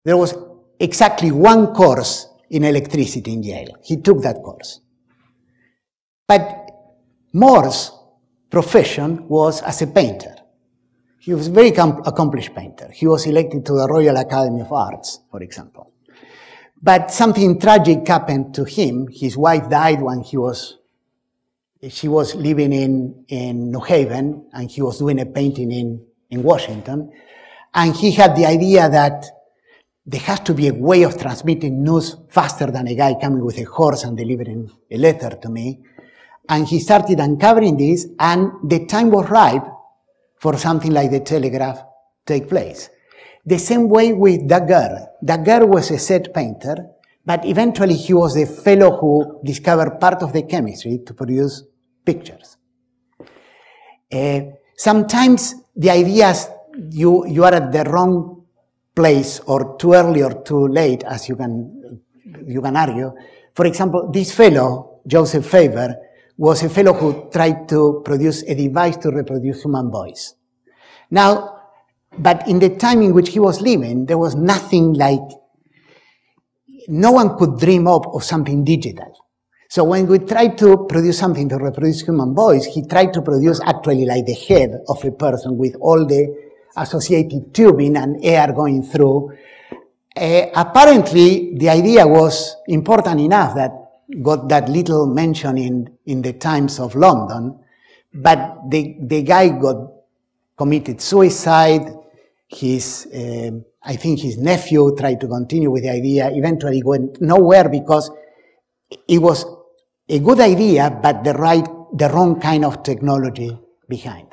there was exactly one course in electricity in Yale. He took that course. But Morse's profession was as a painter. He was a very accomplished painter. He was elected to the Royal Academy of Arts, for example. But something tragic happened to him. His wife died when he was, she was living in, in New Haven and he was doing a painting in, in Washington. And he had the idea that there has to be a way of transmitting news faster than a guy coming with a horse and delivering a letter to me. And he started uncovering this, and the time was ripe for something like the telegraph take place. The same way with Daguerre. Daguerre was a set painter, But eventually he was the fellow who discovered part of the chemistry to produce pictures. Uh, sometimes the ideas you, you are at the wrong place or too early or too late, as you can, you can argue. For example, this fellow, Joseph Faber, was a fellow who tried to produce a device to reproduce human voice. Now, but in the time in which he was living, there was nothing like, no one could dream up of something digital. So when we tried to produce something to reproduce human voice, he tried to produce actually like the head of a person with all the associated tubing and air going through. Uh, apparently, the idea was important enough that got that little mention in, in the Times of London, but the, the guy got committed suicide. His, uh, I think his nephew tried to continue with the idea, eventually went nowhere because it was a good idea, but the right, the wrong kind of technology behind.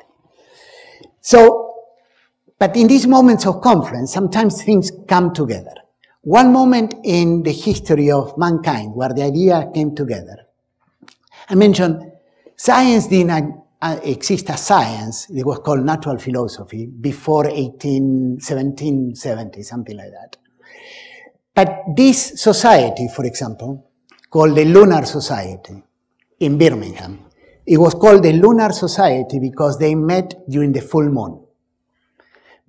So, but in these moments of confluence, sometimes things come together. One moment in the history of mankind where the idea came together. I mentioned science didn't uh, exist as science. It was called natural philosophy before 18, 1770, something like that. But this society, for example, called the Lunar Society in Birmingham. It was called the Lunar Society because they met during the full moon.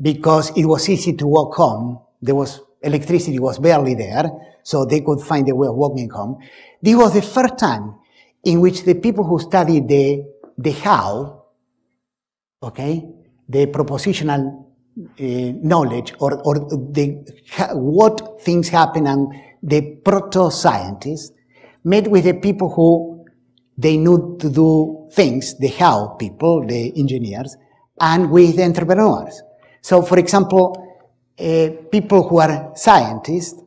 Because it was easy to walk home. There was, electricity was barely there, so they could find a way of walking home. This was the first time in which the people who studied the, the how, okay, the propositional uh, knowledge or, or the, what things happen and the proto-scientists met with the people who they knew to do things, the how people, the engineers, and with the entrepreneurs. So, for example, uh, people who are scientists,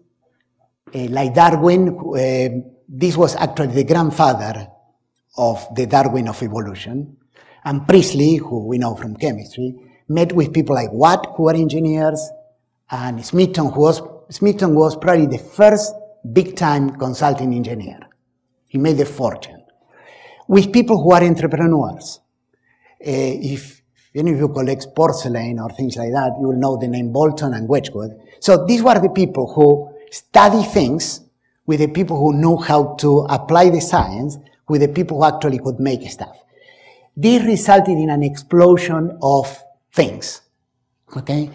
uh, like Darwin, this was actually the grandfather of the Darwin of evolution, and Priestley, who we know from chemistry, met with people like Watt, who were engineers, and Smeaton, who was, Smeaton was probably the first big time consulting engineer. He made a fortune. With people who are entrepreneurs. Uh, if any of you collects porcelain or things like that, you will know the name Boulton and Wedgwood. So these were the people who study things with the people who know how to apply the science with the people who actually could make stuff. This resulted in an explosion of things. Okay?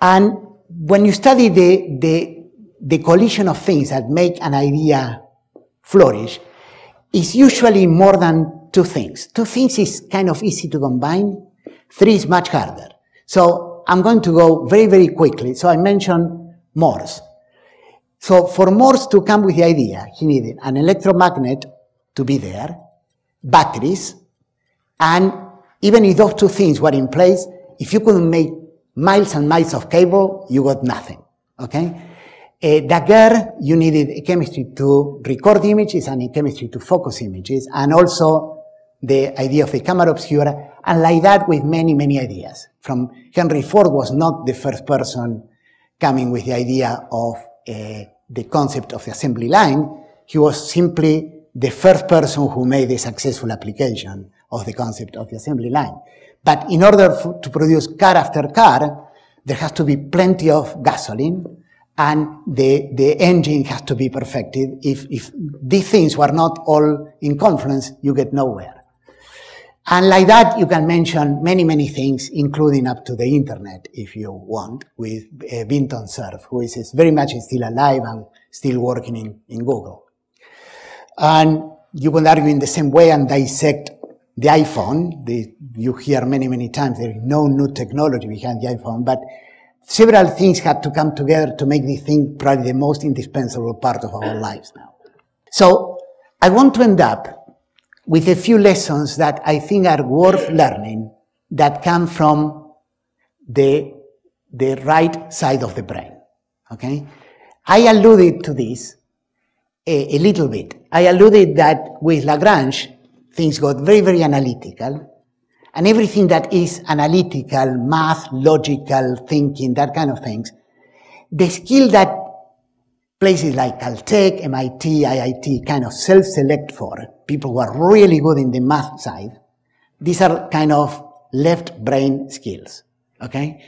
And when you study the, the the collision of things that make an idea flourish is usually more than two things. Two things is kind of easy to combine. Three is much harder. So I'm going to go very, very quickly. So I mentioned Morse. So for Morse to come with the idea, he needed an electromagnet to be there, batteries, and even if those two things were in place, if you couldn't make miles and miles of cable, you got nothing. Okay? Uh, Daguerre, you needed a chemistry to record images and a chemistry to focus images, and also the idea of the camera obscura, and like that with many, many ideas. From Henry Ford was not the first person coming with the idea of uh, the concept of the assembly line. He was simply the first person who made a successful application of the concept of the assembly line. But in order to produce car after car, there has to be plenty of gasoline, and the, the engine has to be perfected. If, if these things were not all in confluence, you get nowhere. And like that, you can mention many, many things, including up to the internet, if you want, with uh, Vinton Cerf, who is, is very much still alive and still working in, in Google. And you can argue in the same way and dissect the iPhone. The, you hear many, many times there is no new technology behind the iPhone, but several things had to come together to make this thing probably the most indispensable part of our lives now. So I want to end up with a few lessons that I think are worth learning that come from the, the right side of the brain. Okay? I alluded to this a, a little bit. I alluded that with Lagrange, things got very, very analytical and everything that is analytical, math, logical thinking, that kind of things, the skill that places like Caltech, MIT, IIT kind of self-select for people who are really good in the math side. These are kind of left brain skills, okay?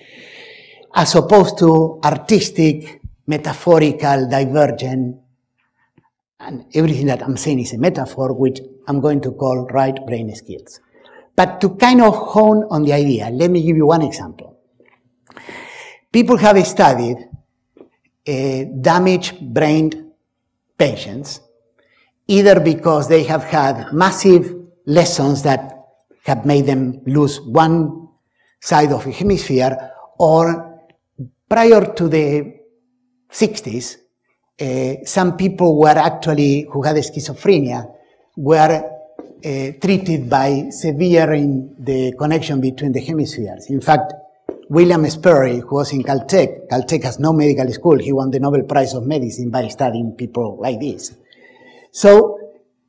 As opposed to artistic, metaphorical, divergent, and everything that I'm saying is a metaphor, which I'm going to call right brain skills. But to kind of hone on the idea, let me give you one example. People have studied uh, damaged brain patients, either because they have had massive lesions that have made them lose one side of the hemisphere, or prior to the 60s, uh, some people were actually, who had schizophrenia, were uh, treated by severing the connection between the hemispheres. In fact, William Sperry, who was in Caltech, Caltech has no medical school, he won the Nobel Prize of Medicine by studying people like this. So,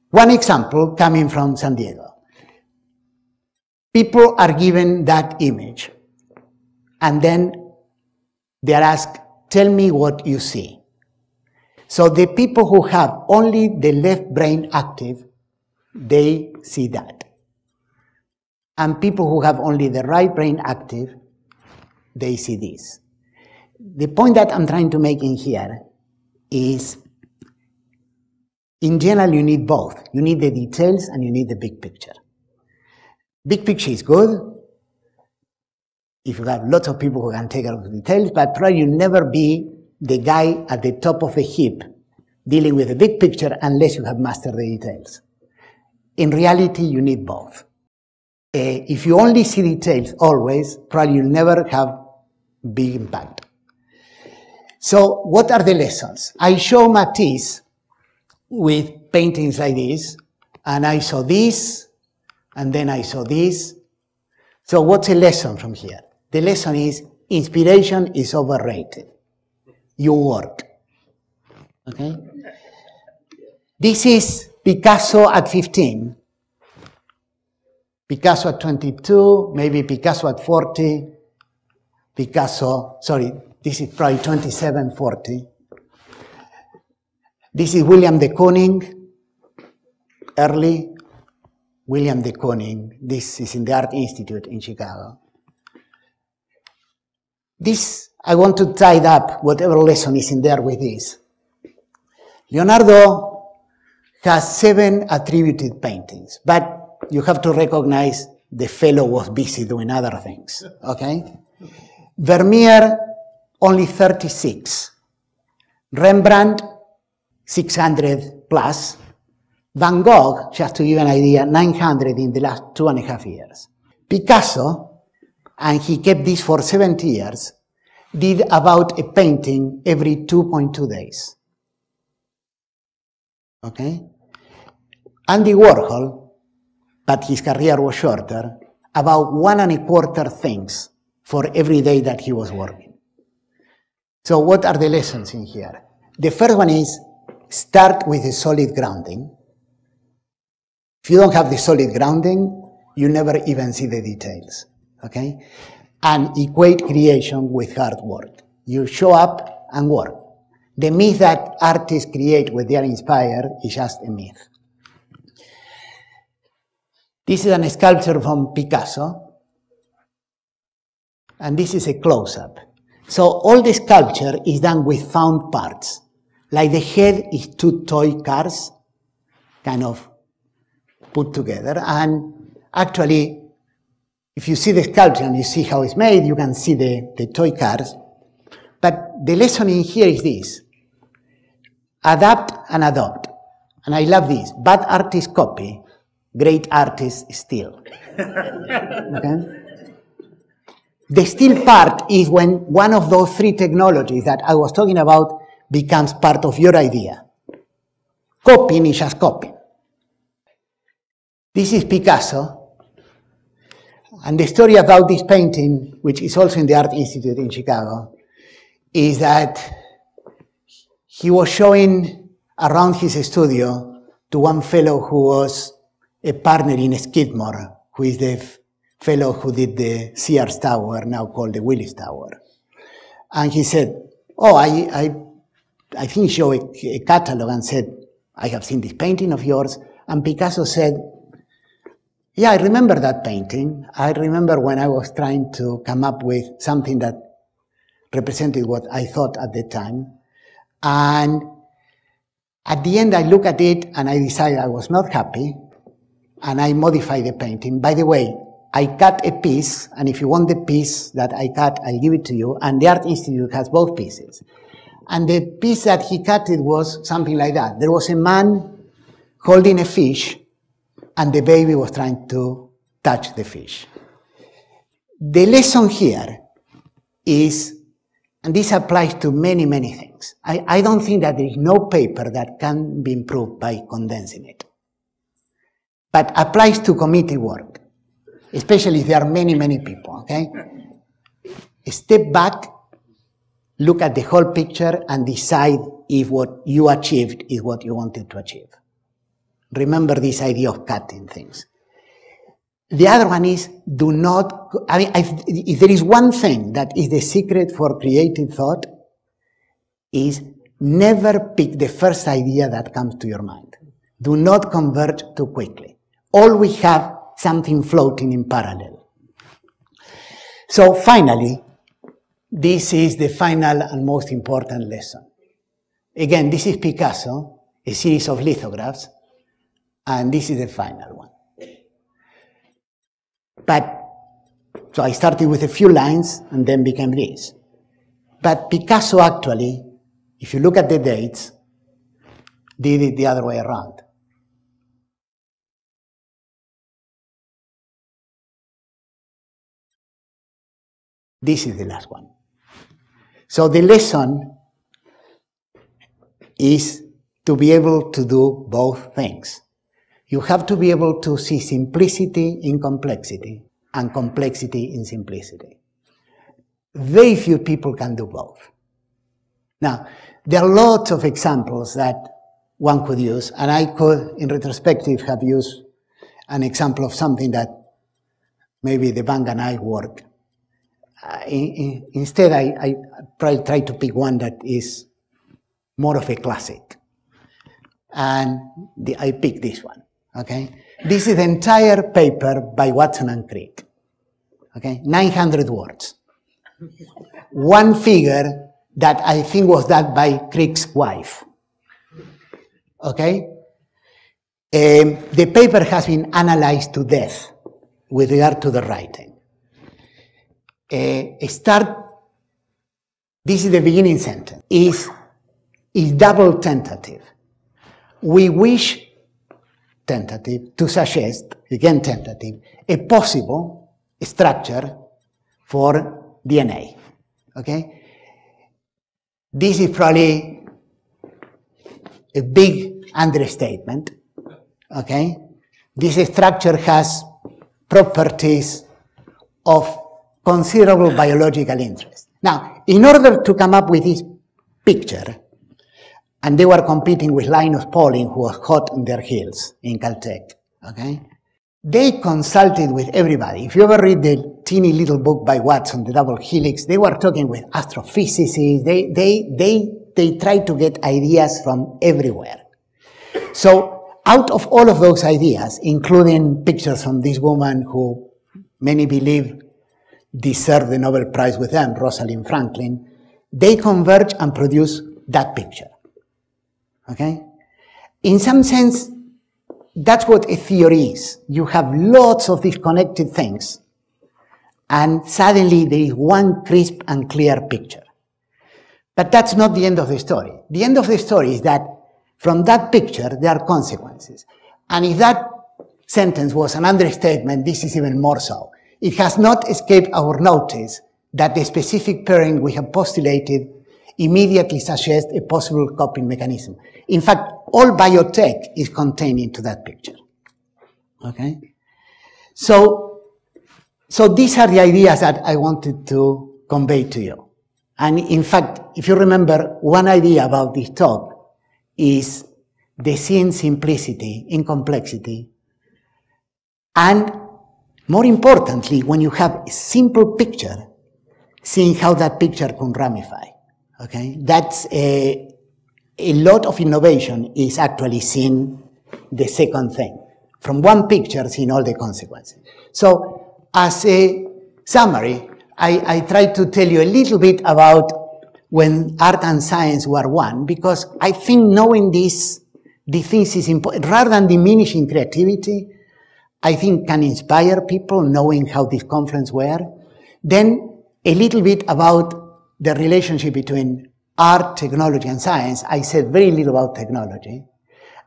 one example coming from San Diego. People are given that image, and then they are asked, tell me what you see. So the people who have only the left brain active, they see that. And people who have only the right brain active, they see this. The point that I'm trying to make in here is in general, you need both. You need the details and you need the big picture. Big picture is good if you have lots of people who can take care of the details, but probably you'll never be the guy at the top of the heap dealing with the big picture unless you have mastered the details. In reality, you need both. Uh, if you only see details always, probably you'll never have big impact. So what are the lessons? I show Matisse with paintings like this, and I saw this, and then I saw this. So what's a lesson from here? The lesson is inspiration is overrated. You work. Okay? This is Picasso at 15. Picasso at 22, maybe Picasso at 40, Picasso, sorry, this is probably 2740. This is William de Kooning, early William de Kooning. This is in the Art Institute in Chicago. This, I want to tie up whatever lesson is in there with this. Leonardo has seven attributed paintings, but you have to recognize the fellow was busy doing other things, okay? Vermeer, only 36. Rembrandt, 600 plus. Van Gogh, just to give an idea, 900 in the last two and a half years. Picasso, and he kept this for 70 years, did about a painting every 2.2 days. Okay? Andy Warhol, but his career was shorter, about one and a quarter things for every day that he was working. So what are the lessons in here? The first one is start with a solid grounding. If you don't have the solid grounding, you never even see the details, okay? And equate creation with hard work. You show up and work. The myth that artists create when they are inspired is just a myth. This is a sculpture from Picasso, and this is a close-up. So all the sculpture is done with found parts. Like the head is two toy cars, kind of put together. And actually, if you see the sculpture and you see how it's made, you can see the, the toy cars. But the lesson in here is this. Adapt and adopt. And I love this. Bad artists copy, great artists steal. okay? The still part is when one of those three technologies that I was talking about becomes part of your idea. Copying is just copying. This is Picasso. And the story about this painting, which is also in the Art Institute in Chicago, is that he was showing around his studio to one fellow who was a partner in Skidmore, who is the fellow who did the Sears Tower, now called the Willis Tower. And he said, oh, I, I I think, showed a, a catalog and said, I have seen this painting of yours. And Picasso said, yeah, I remember that painting. I remember when I was trying to come up with something that represented what I thought at the time. And at the end, I look at it and I decide I was not happy and I modify the painting. By the way, I cut a piece, and if you want the piece that I cut, I'll give it to you. And the Art Institute has both pieces. And the piece that he cut it was something like that. There was a man holding a fish, and the baby was trying to touch the fish. The lesson here is, and this applies to many, many things. I, I don't think that there is no paper that can be improved by condensing it. But applies to committee work especially if there are many, many people, okay? Step back, look at the whole picture and decide if what you achieved is what you wanted to achieve. Remember this idea of cutting things. The other one is do not, I mean, if there is one thing that is the secret for creative thought, is never pick the first idea that comes to your mind. Do not converge too quickly. Always have something floating in parallel. So finally, this is the final and most important lesson. Again, this is Picasso, a series of lithographs, and this is the final one. But, so I started with a few lines and then became this. But Picasso actually, if you look at the dates, did it the other way around. This is the last one. So the lesson is to be able to do both things. You have to be able to see simplicity in complexity and complexity in simplicity. Very few people can do both. Now, there are lots of examples that one could use, and I could, in retrospective, have used an example of something that maybe Devang and I work uh, in, instead, I, I try, try to pick one that is more of a classic. And the, I pick this one, okay? This is the entire paper by Watson and Crick, okay? 900 words. one figure that I think was done by Crick's wife, okay? Um, the paper has been analyzed to death with regard to the writing uh, start, this is the beginning sentence, is, is double tentative. We wish, tentative, to suggest, again tentative, a possible structure for DNA. Okay? This is probably a big understatement. Okay? This structure has properties of considerable biological interest. Now, in order to come up with this picture, and they were competing with Linus Pauling, who was hot on their heels in Caltech, okay? They consulted with everybody. If you ever read the teeny little book by Watson, The Double Helix, they were talking with astrophysicists. They, they, they, they tried to get ideas from everywhere. So out of all of those ideas, including pictures from this woman who many believe deserve the Nobel Prize with them, Rosalind Franklin, they converge and produce that picture. Okay? In some sense, that's what a theory is. You have lots of disconnected things, and suddenly there is one crisp and clear picture. But that's not the end of the story. The end of the story is that from that picture, there are consequences. And if that sentence was an understatement, this is even more so. It has not escaped our notice that the specific pairing we have postulated immediately suggests a possible coping mechanism. In fact, all biotech is contained into that picture. Okay? So, so these are the ideas that I wanted to convey to you. And in fact, if you remember, one idea about this talk is the seeing simplicity in complexity and more importantly, when you have a simple picture, seeing how that picture can ramify. Okay, that's a a lot of innovation is actually seen the second thing. From one picture, seeing all the consequences. So, as a summary, I, I try to tell you a little bit about when art and science were one, because I think knowing this, these things is important. Rather than diminishing creativity, I think can inspire people knowing how these conflicts were. Then a little bit about the relationship between art, technology, and science. I said very little about technology.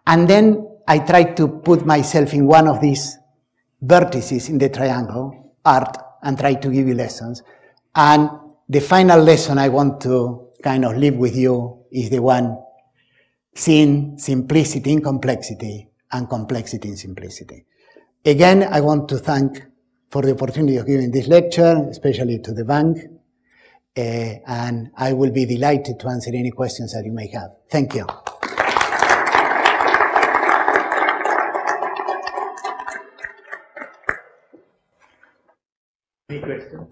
And then I tried to put myself in one of these vertices in the triangle, art, and try to give you lessons. And the final lesson I want to kind of leave with you is the one seeing simplicity in complexity and complexity in simplicity. Again, I want to thank for the opportunity of giving this lecture, especially to Devang, Uh, and I will be delighted to answer any questions that you may have. Thank you.
Any questions?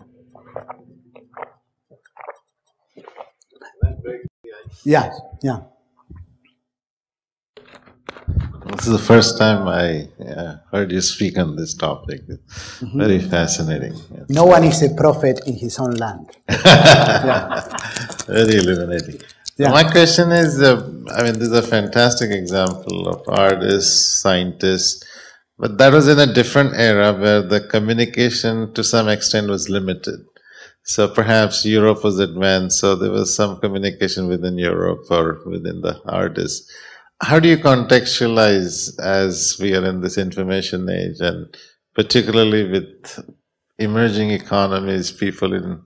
Yeah, yeah.
This is the first time I uh, heard you speak on this topic. Mm-hmm. Very fascinating.
No one is a prophet in his own land.
yeah. Very illuminating. Yeah. My question is uh, I mean, this is a fantastic example of artists, scientists, but that was in a different era where the communication to some extent was limited. So perhaps Europe was advanced, so there was some communication within Europe or within the artists. How do you contextualize as we are in this information age and particularly with emerging economies, people in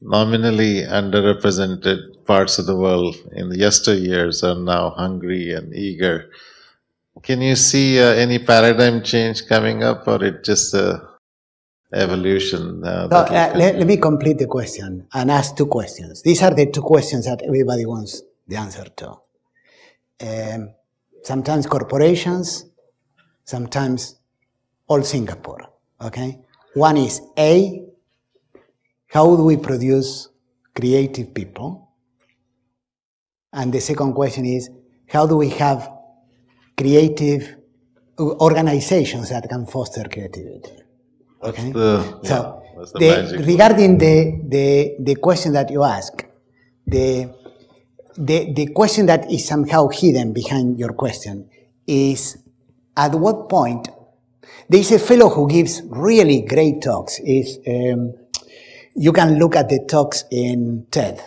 nominally underrepresented parts of the world in the yesteryears are now hungry and eager. Can you see uh, any paradigm change coming up or it just a evolution? Uh,
so, uh, let, let me complete the question and ask two questions. These are the two questions that everybody wants the answer to um, sometimes corporations, sometimes all Singapore. Okay? One is A, how do we produce creative people? And the second question is, how do we have creative organizations that can foster creativity? Okay? The, so, yeah, the, regarding the, the, the question that you ask, the, the, the question that is somehow hidden behind your question is at what point there is a fellow who gives really great talks is um, you can look at the talks in ted.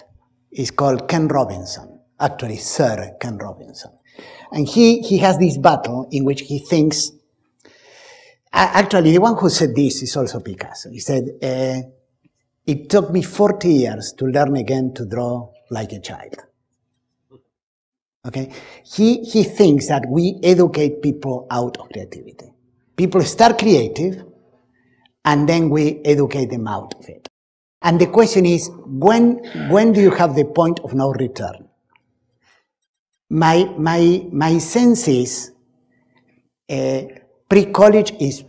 It's called ken robinson actually sir ken robinson. And he, he has this battle in which he thinks actually the one who said this is also picasso. He said uh, it took me 40 years to learn again to draw like a child Okay? He, he thinks that we educate people out of creativity. People start creative and then we educate them out of it. And the question is, when, when do you have the point of no return? My, my, my sense is, uh, pre-college is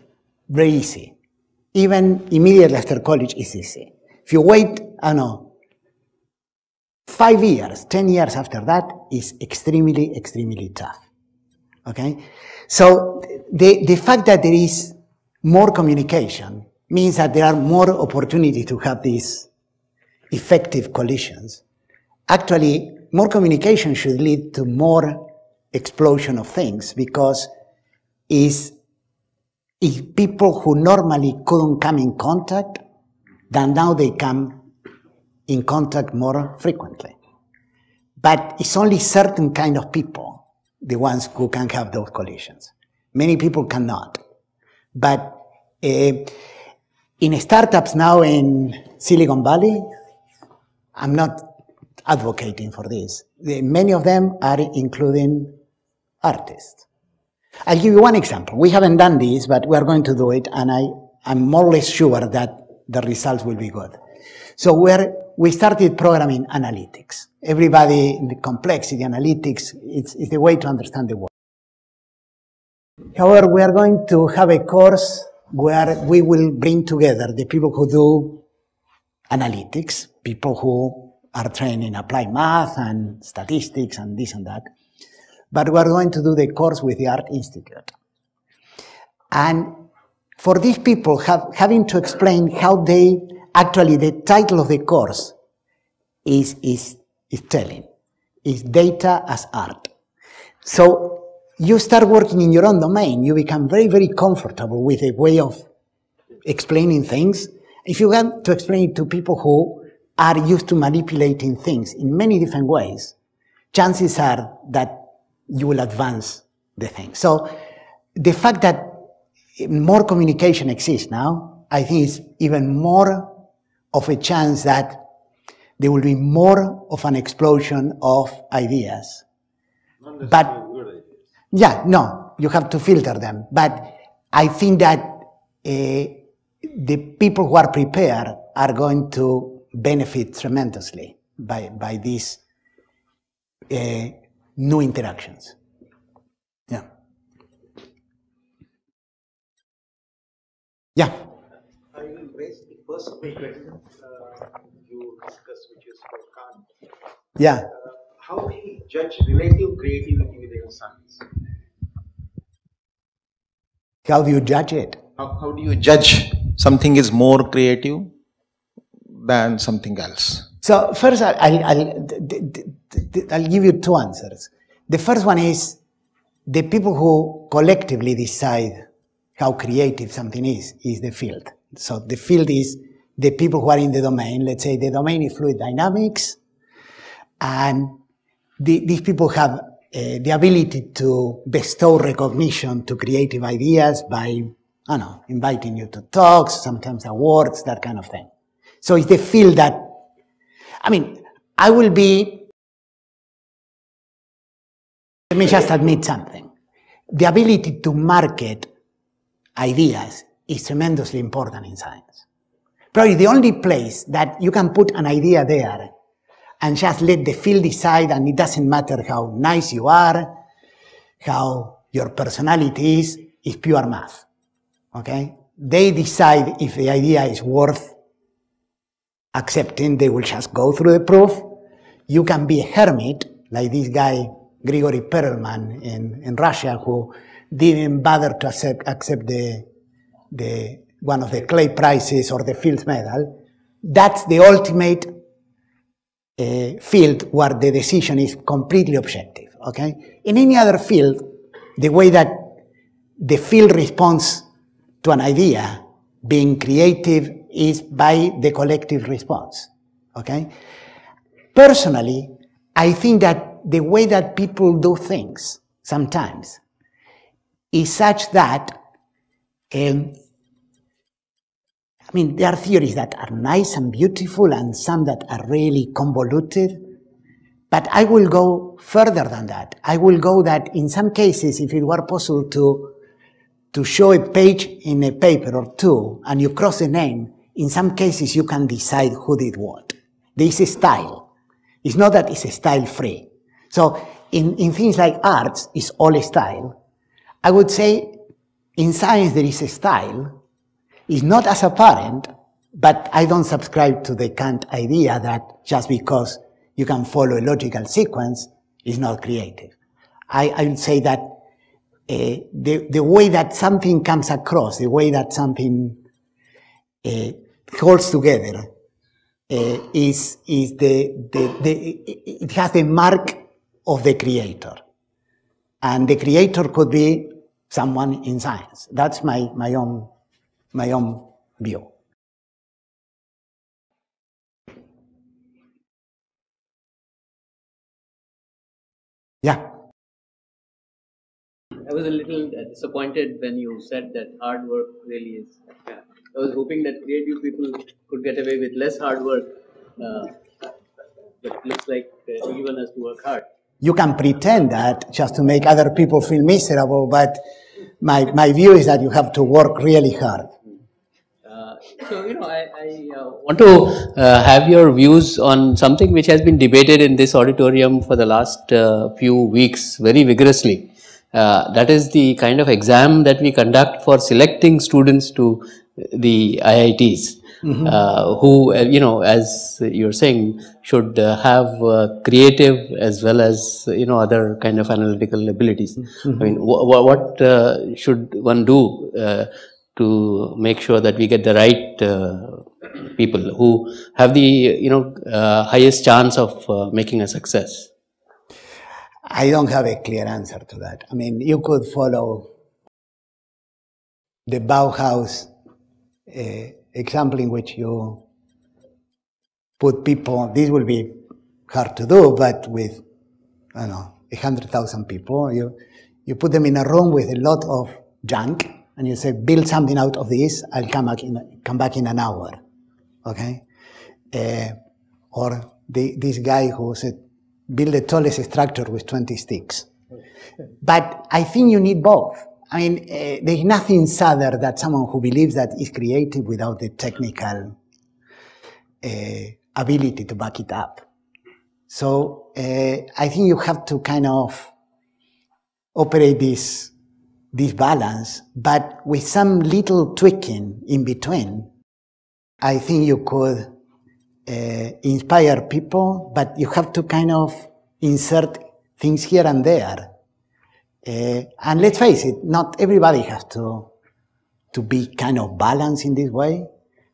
very easy. Even immediately after college is easy. If you wait, I don't know, Five years, 10 years after that is extremely, extremely tough. Okay? So the, the fact that there is more communication means that there are more opportunities to have these effective collisions. Actually, more communication should lead to more explosion of things because is if people who normally couldn't come in contact, then now they come in contact more frequently. But it's only certain kind of people, the ones who can have those collisions. Many people cannot. But uh, in startups now in Silicon Valley, I'm not advocating for this. Many of them are including artists. I'll give you one example. We haven't done this, but we are going to do it, and I, I'm more or less sure that the results will be good. So we're we started programming analytics. Everybody in the complexity analytics, it's, it's the way to understand the world. However, we are going to have a course where we will bring together the people who do analytics, people who are trained in applied math and statistics and this and that. But we're going to do the course with the Art Institute. And for these people, have, having to explain how they, actually the title of the course is, is, is telling, is data as art. So you start working in your own domain, you become very, very comfortable with a way of explaining things. If you want to explain it to people who are used to manipulating things in many different ways, chances are that you will advance the thing. So the fact that more communication exists now, I think is even more of a chance that there will be more of an explosion of ideas. But yeah, no, you have to filter them. But I think that uh, the people who are prepared are going to benefit tremendously by, by these uh, new interactions. Yeah. Yeah.
I will raise the first question uh, you discussed, which is for Kant.
Yeah.
How do you judge relative creativity within science?
How do you judge it?
How, how do you judge something is more creative than something else?
So first, I'll, I'll, I'll, I'll give you two answers. The first one is the people who collectively decide how creative something is, is the field. So the field is the people who are in the domain. Let's say the domain is fluid dynamics, and the, these people have uh, the ability to bestow recognition to creative ideas by, I know, inviting you to talks, sometimes awards, that kind of thing. So it's the field that, I mean, I will be, let me just admit something. The ability to market ideas is tremendously important in science. Probably the only place that you can put an idea there and just let the field decide and it doesn't matter how nice you are, how your personality is, is pure math. Okay? They decide if the idea is worth accepting, they will just go through the proof. You can be a hermit, like this guy, Grigory Perelman in, in Russia, who didn't bother to accept, accept the, the, one of the Clay prizes or the Fields medal. That's the ultimate uh, field where the decision is completely objective. Okay. In any other field, the way that the field responds to an idea being creative is by the collective response. Okay. Personally, I think that the way that people do things sometimes is such that um, I mean, there are theories that are nice and beautiful and some that are really convoluted. But I will go further than that. I will go that in some cases, if it were possible to, to show a page in a paper or two and you cross a name, in some cases you can decide who did what. There is style. It's not that it's a style free. So in, in things like arts, it's all style. I would say in science there is a style, is not as apparent, but I don't subscribe to the Kant idea that just because you can follow a logical sequence is not creative. I, I would say that uh, the, the way that something comes across, the way that something uh, holds together, uh, is, is the, the, the, it has the mark of the creator. And the creator could be someone in science. That's my, my own my own view. Yeah.
I was a little disappointed when you said that hard work really is. Yeah. I was hoping that creative people could get away with less hard work, uh, but it looks like uh, everyone has to work hard.
You can pretend that just to make other people feel miserable, but my, my view is that you have to work really hard.
So, you know, I, I uh, want to uh, have your views on something which has been debated in this auditorium for the last uh, few weeks very vigorously. Uh, that is the kind of exam that we conduct for selecting students to the IITs. uh, who, uh, you know, as you're saying, should uh, have uh, creative as well as, you know, other kind of analytical abilities. I mean, wh- wh- what uh, should one do uh, to make sure that we get the right uh, people who have the, you know, uh, highest chance of uh, making a success?
I don't have a clear answer to that. I mean, you could follow the Bauhaus uh, example in which you put people, this will be hard to do, but with, I don't know, 100,000 people, you, you put them in a room with a lot of junk and you say, build something out of this, I'll come back in, come back in an hour. Okay? Uh, or the, this guy who said, build the tallest structure with 20 sticks. But I think you need both. I mean, uh, there's nothing sadder than someone who believes that is creative without the technical uh, ability to back it up. So uh, I think you have to kind of operate this this balance, but with some little tweaking in between. I think you could uh, inspire people, but you have to kind of insert things here and there. Uh, and let's face it, not everybody has to, to be kind of balanced in this way.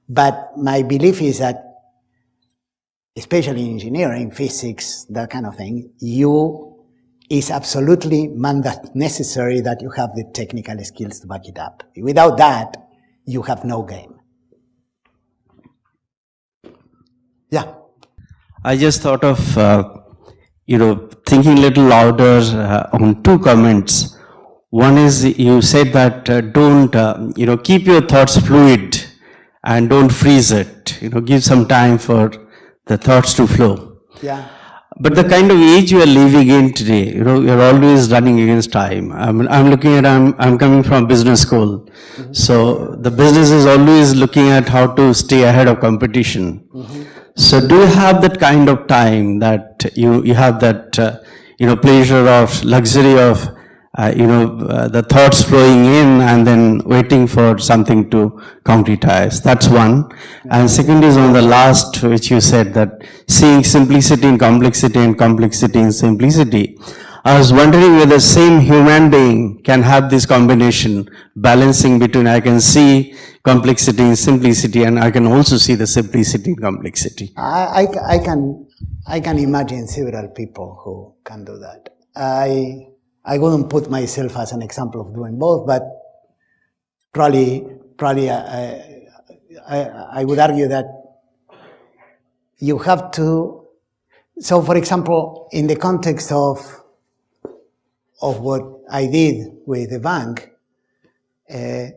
But my belief is that, especially in engineering, physics, that kind of thing, you is absolutely manda- necessary that you have the technical skills to back it up. Without that, you have no game. Yeah.
I just thought of, uh, you know, thinking a little louder uh, on two comments. One is you said that uh, don't, uh, you know, keep your thoughts fluid and don't freeze it. You know, give some time for the thoughts to flow.
Yeah.
But the kind of age you are living in today, you know, you're always running against time. I'm, I'm looking at, I'm, I'm coming from business school. So the business is always looking at how to stay ahead of competition. So do you have that kind of time that you, you have that, uh, you know, pleasure of luxury of, uh, you know, uh, the thoughts flowing in and then waiting for something to concretize. That's one. And second is on the last, which you said that seeing simplicity in complexity and complexity in simplicity. I was wondering whether the same human being can have this combination, balancing between I can see complexity in simplicity and I can also see the simplicity in complexity.
I, I, I can I can imagine several people who can do that. I I wouldn't put myself as an example of doing both, but probably probably I, I, I would argue that you have to. So, for example, in the context of of what I did with Devang, uh,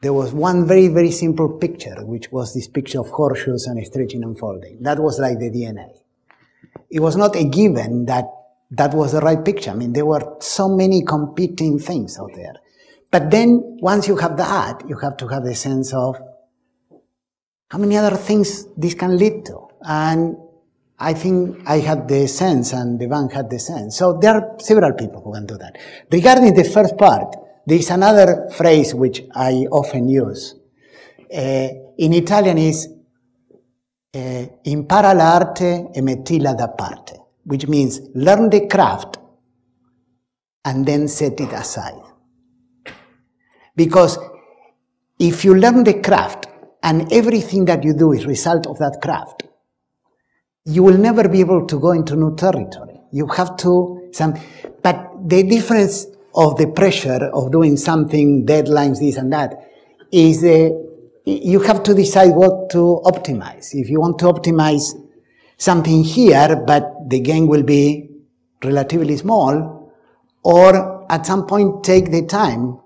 there was one very, very simple picture, which was this picture of horseshoes and stretching and folding. That was like the DNA. It was not a given that that was the right picture. I mean, there were so many competing things out there. But then once you have that, you have to have the sense of how many other things this can lead to. And I think I had the sense and Devang had the sense. So there are several people who can do that. Regarding the first part, there is another phrase which I often use. Uh, in Italian is uh, impara l'arte e mettila da parte, which means learn the craft and then set it aside. Because if you learn the craft and everything that you do is result of that craft, you will never be able to go into new territory. You have to some, but the difference of the pressure of doing something, deadlines, this and that, is the you have to decide what to optimize. If you want to optimize something here, but the gain will be relatively small, or at some point take the time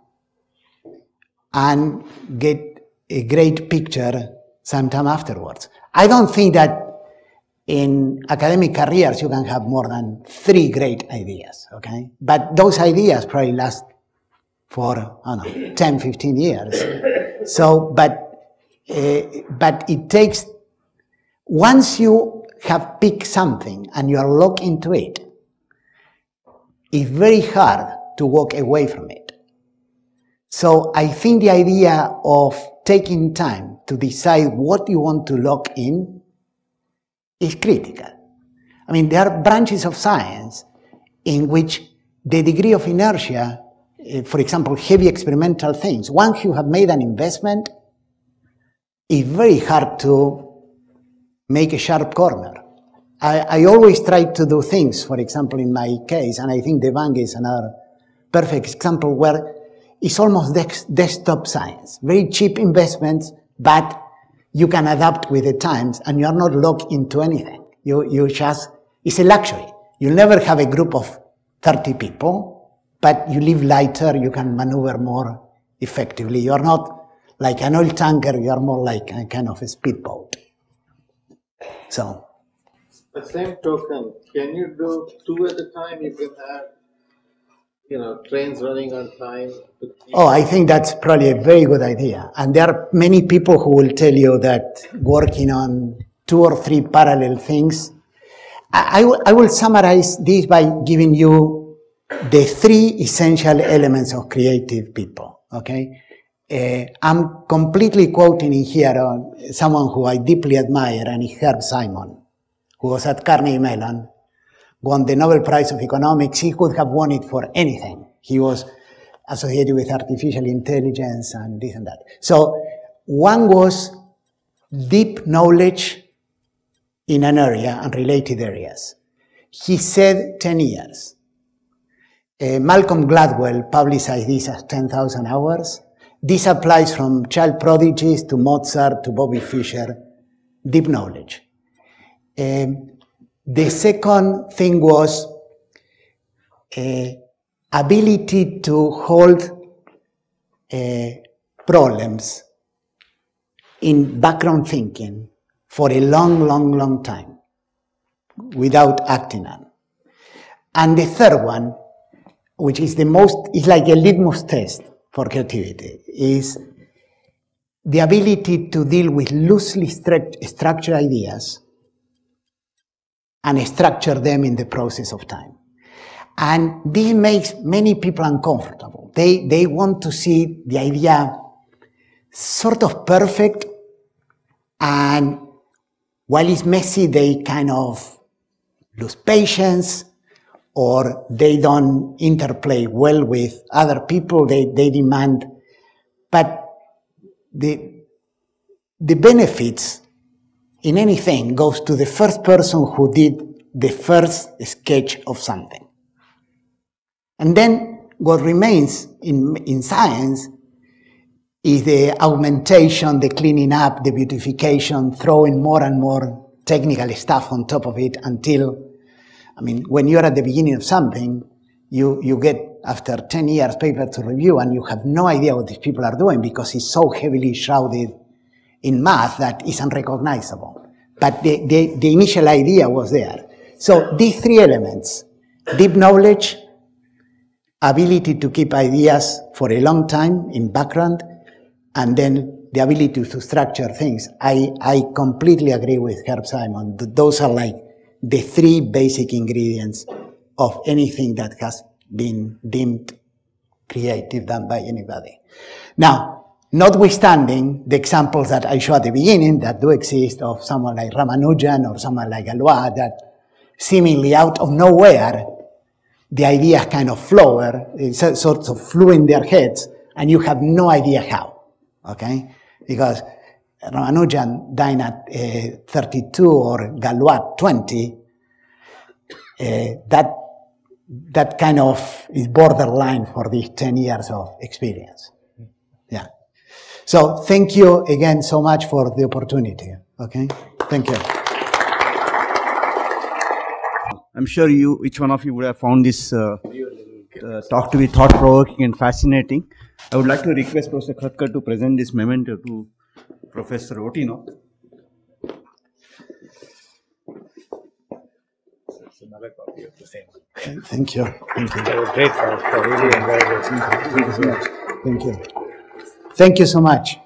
and get a great picture sometime afterwards. I don't think that in academic careers you can have more than three great ideas, okay? But those ideas probably last for, I don't know, 10, 15 years. So, but, uh, but it takes, once you have picked something and you are locked into it, it's very hard to walk away from it. So I think the idea of taking time to decide what you want to lock in is critical. I mean, there are branches of science in which the degree of inertia, eh, for example, heavy experimental things, once you have made an investment, it's very hard to make a sharp corner. I, I always try to do things, for example, in my case, and I think Devang is another perfect example where it's almost desktop science. Very cheap investments, but you can adapt with the times and you are not locked into anything. You, you just, it's a luxury. You'll never have a group of 30 people, but you live lighter, you can maneuver more effectively. You're not like an oil tanker, you're more like a kind of a speedboat. So,
The same token, can you do two at a time? You can have, you know, trains running on time.
oh, I think that's probably a very good idea. And there are many people who will tell you that working on two or three parallel things. I, I I will summarize this by giving you the three essential elements of creative people. Okay, Uh, I'm completely quoting in here on someone who I deeply admire, and is Herb Simon, who was at Carnegie Mellon, won the Nobel Prize of Economics. He could have won it for anything. He was associated with artificial intelligence and this and that. So one was deep knowledge in an area and related areas. He said 10 years. Uh, Malcolm Gladwell publicized this as 10,000 hours. This applies from child prodigies to Mozart to Bobby Fischer, deep knowledge. Um, the second thing was uh, ability to hold uh, problems in background thinking for a long, long, long time without acting on. And the third one, which is the most, is like a litmus test for creativity, is the ability to deal with loosely structured ideas and structure them in the process of time. And this makes many people uncomfortable. They, they want to see the idea sort of perfect, and while it's messy, they kind of lose patience or they don't interplay well with other people. They, they demand, but the, the benefits in anything goes to the first person who did the first sketch of something. And then what remains in, in science is the augmentation, the cleaning up, the beautification, throwing more and more technical stuff on top of it until, I mean, when you're at the beginning of something, you, you get after 10 years paper to review and you have no idea what these people are doing because it's so heavily shrouded in math that is unrecognizable. But the, the, the initial idea was there. So these three elements, deep knowledge, ability to keep ideas for a long time in background, and then the ability to structure things. I, I completely agree with Herb Simon. Those are like the three basic ingredients of anything that has been deemed creative done by anybody. Now, notwithstanding the examples that I showed at the beginning that do exist of someone like Ramanujan or someone like Galois that seemingly out of nowhere, the ideas kind of flower, sort of flew in their heads and you have no idea how, okay? Because Ramanujan died at uh, 32 or Galois 20, uh, that, that kind of is borderline for these 10 years of experience. Yeah. So thank you again so much for the opportunity. Okay? Thank you.
I'm sure you, each one of you would have found this uh, uh, talk to be thought-provoking and fascinating. I would like to request Professor Khakhar to present this memento to Professor Ottino.
Thank you. Thank you.
Great talk. I really enjoyed it.
Thank you. Thank you so much.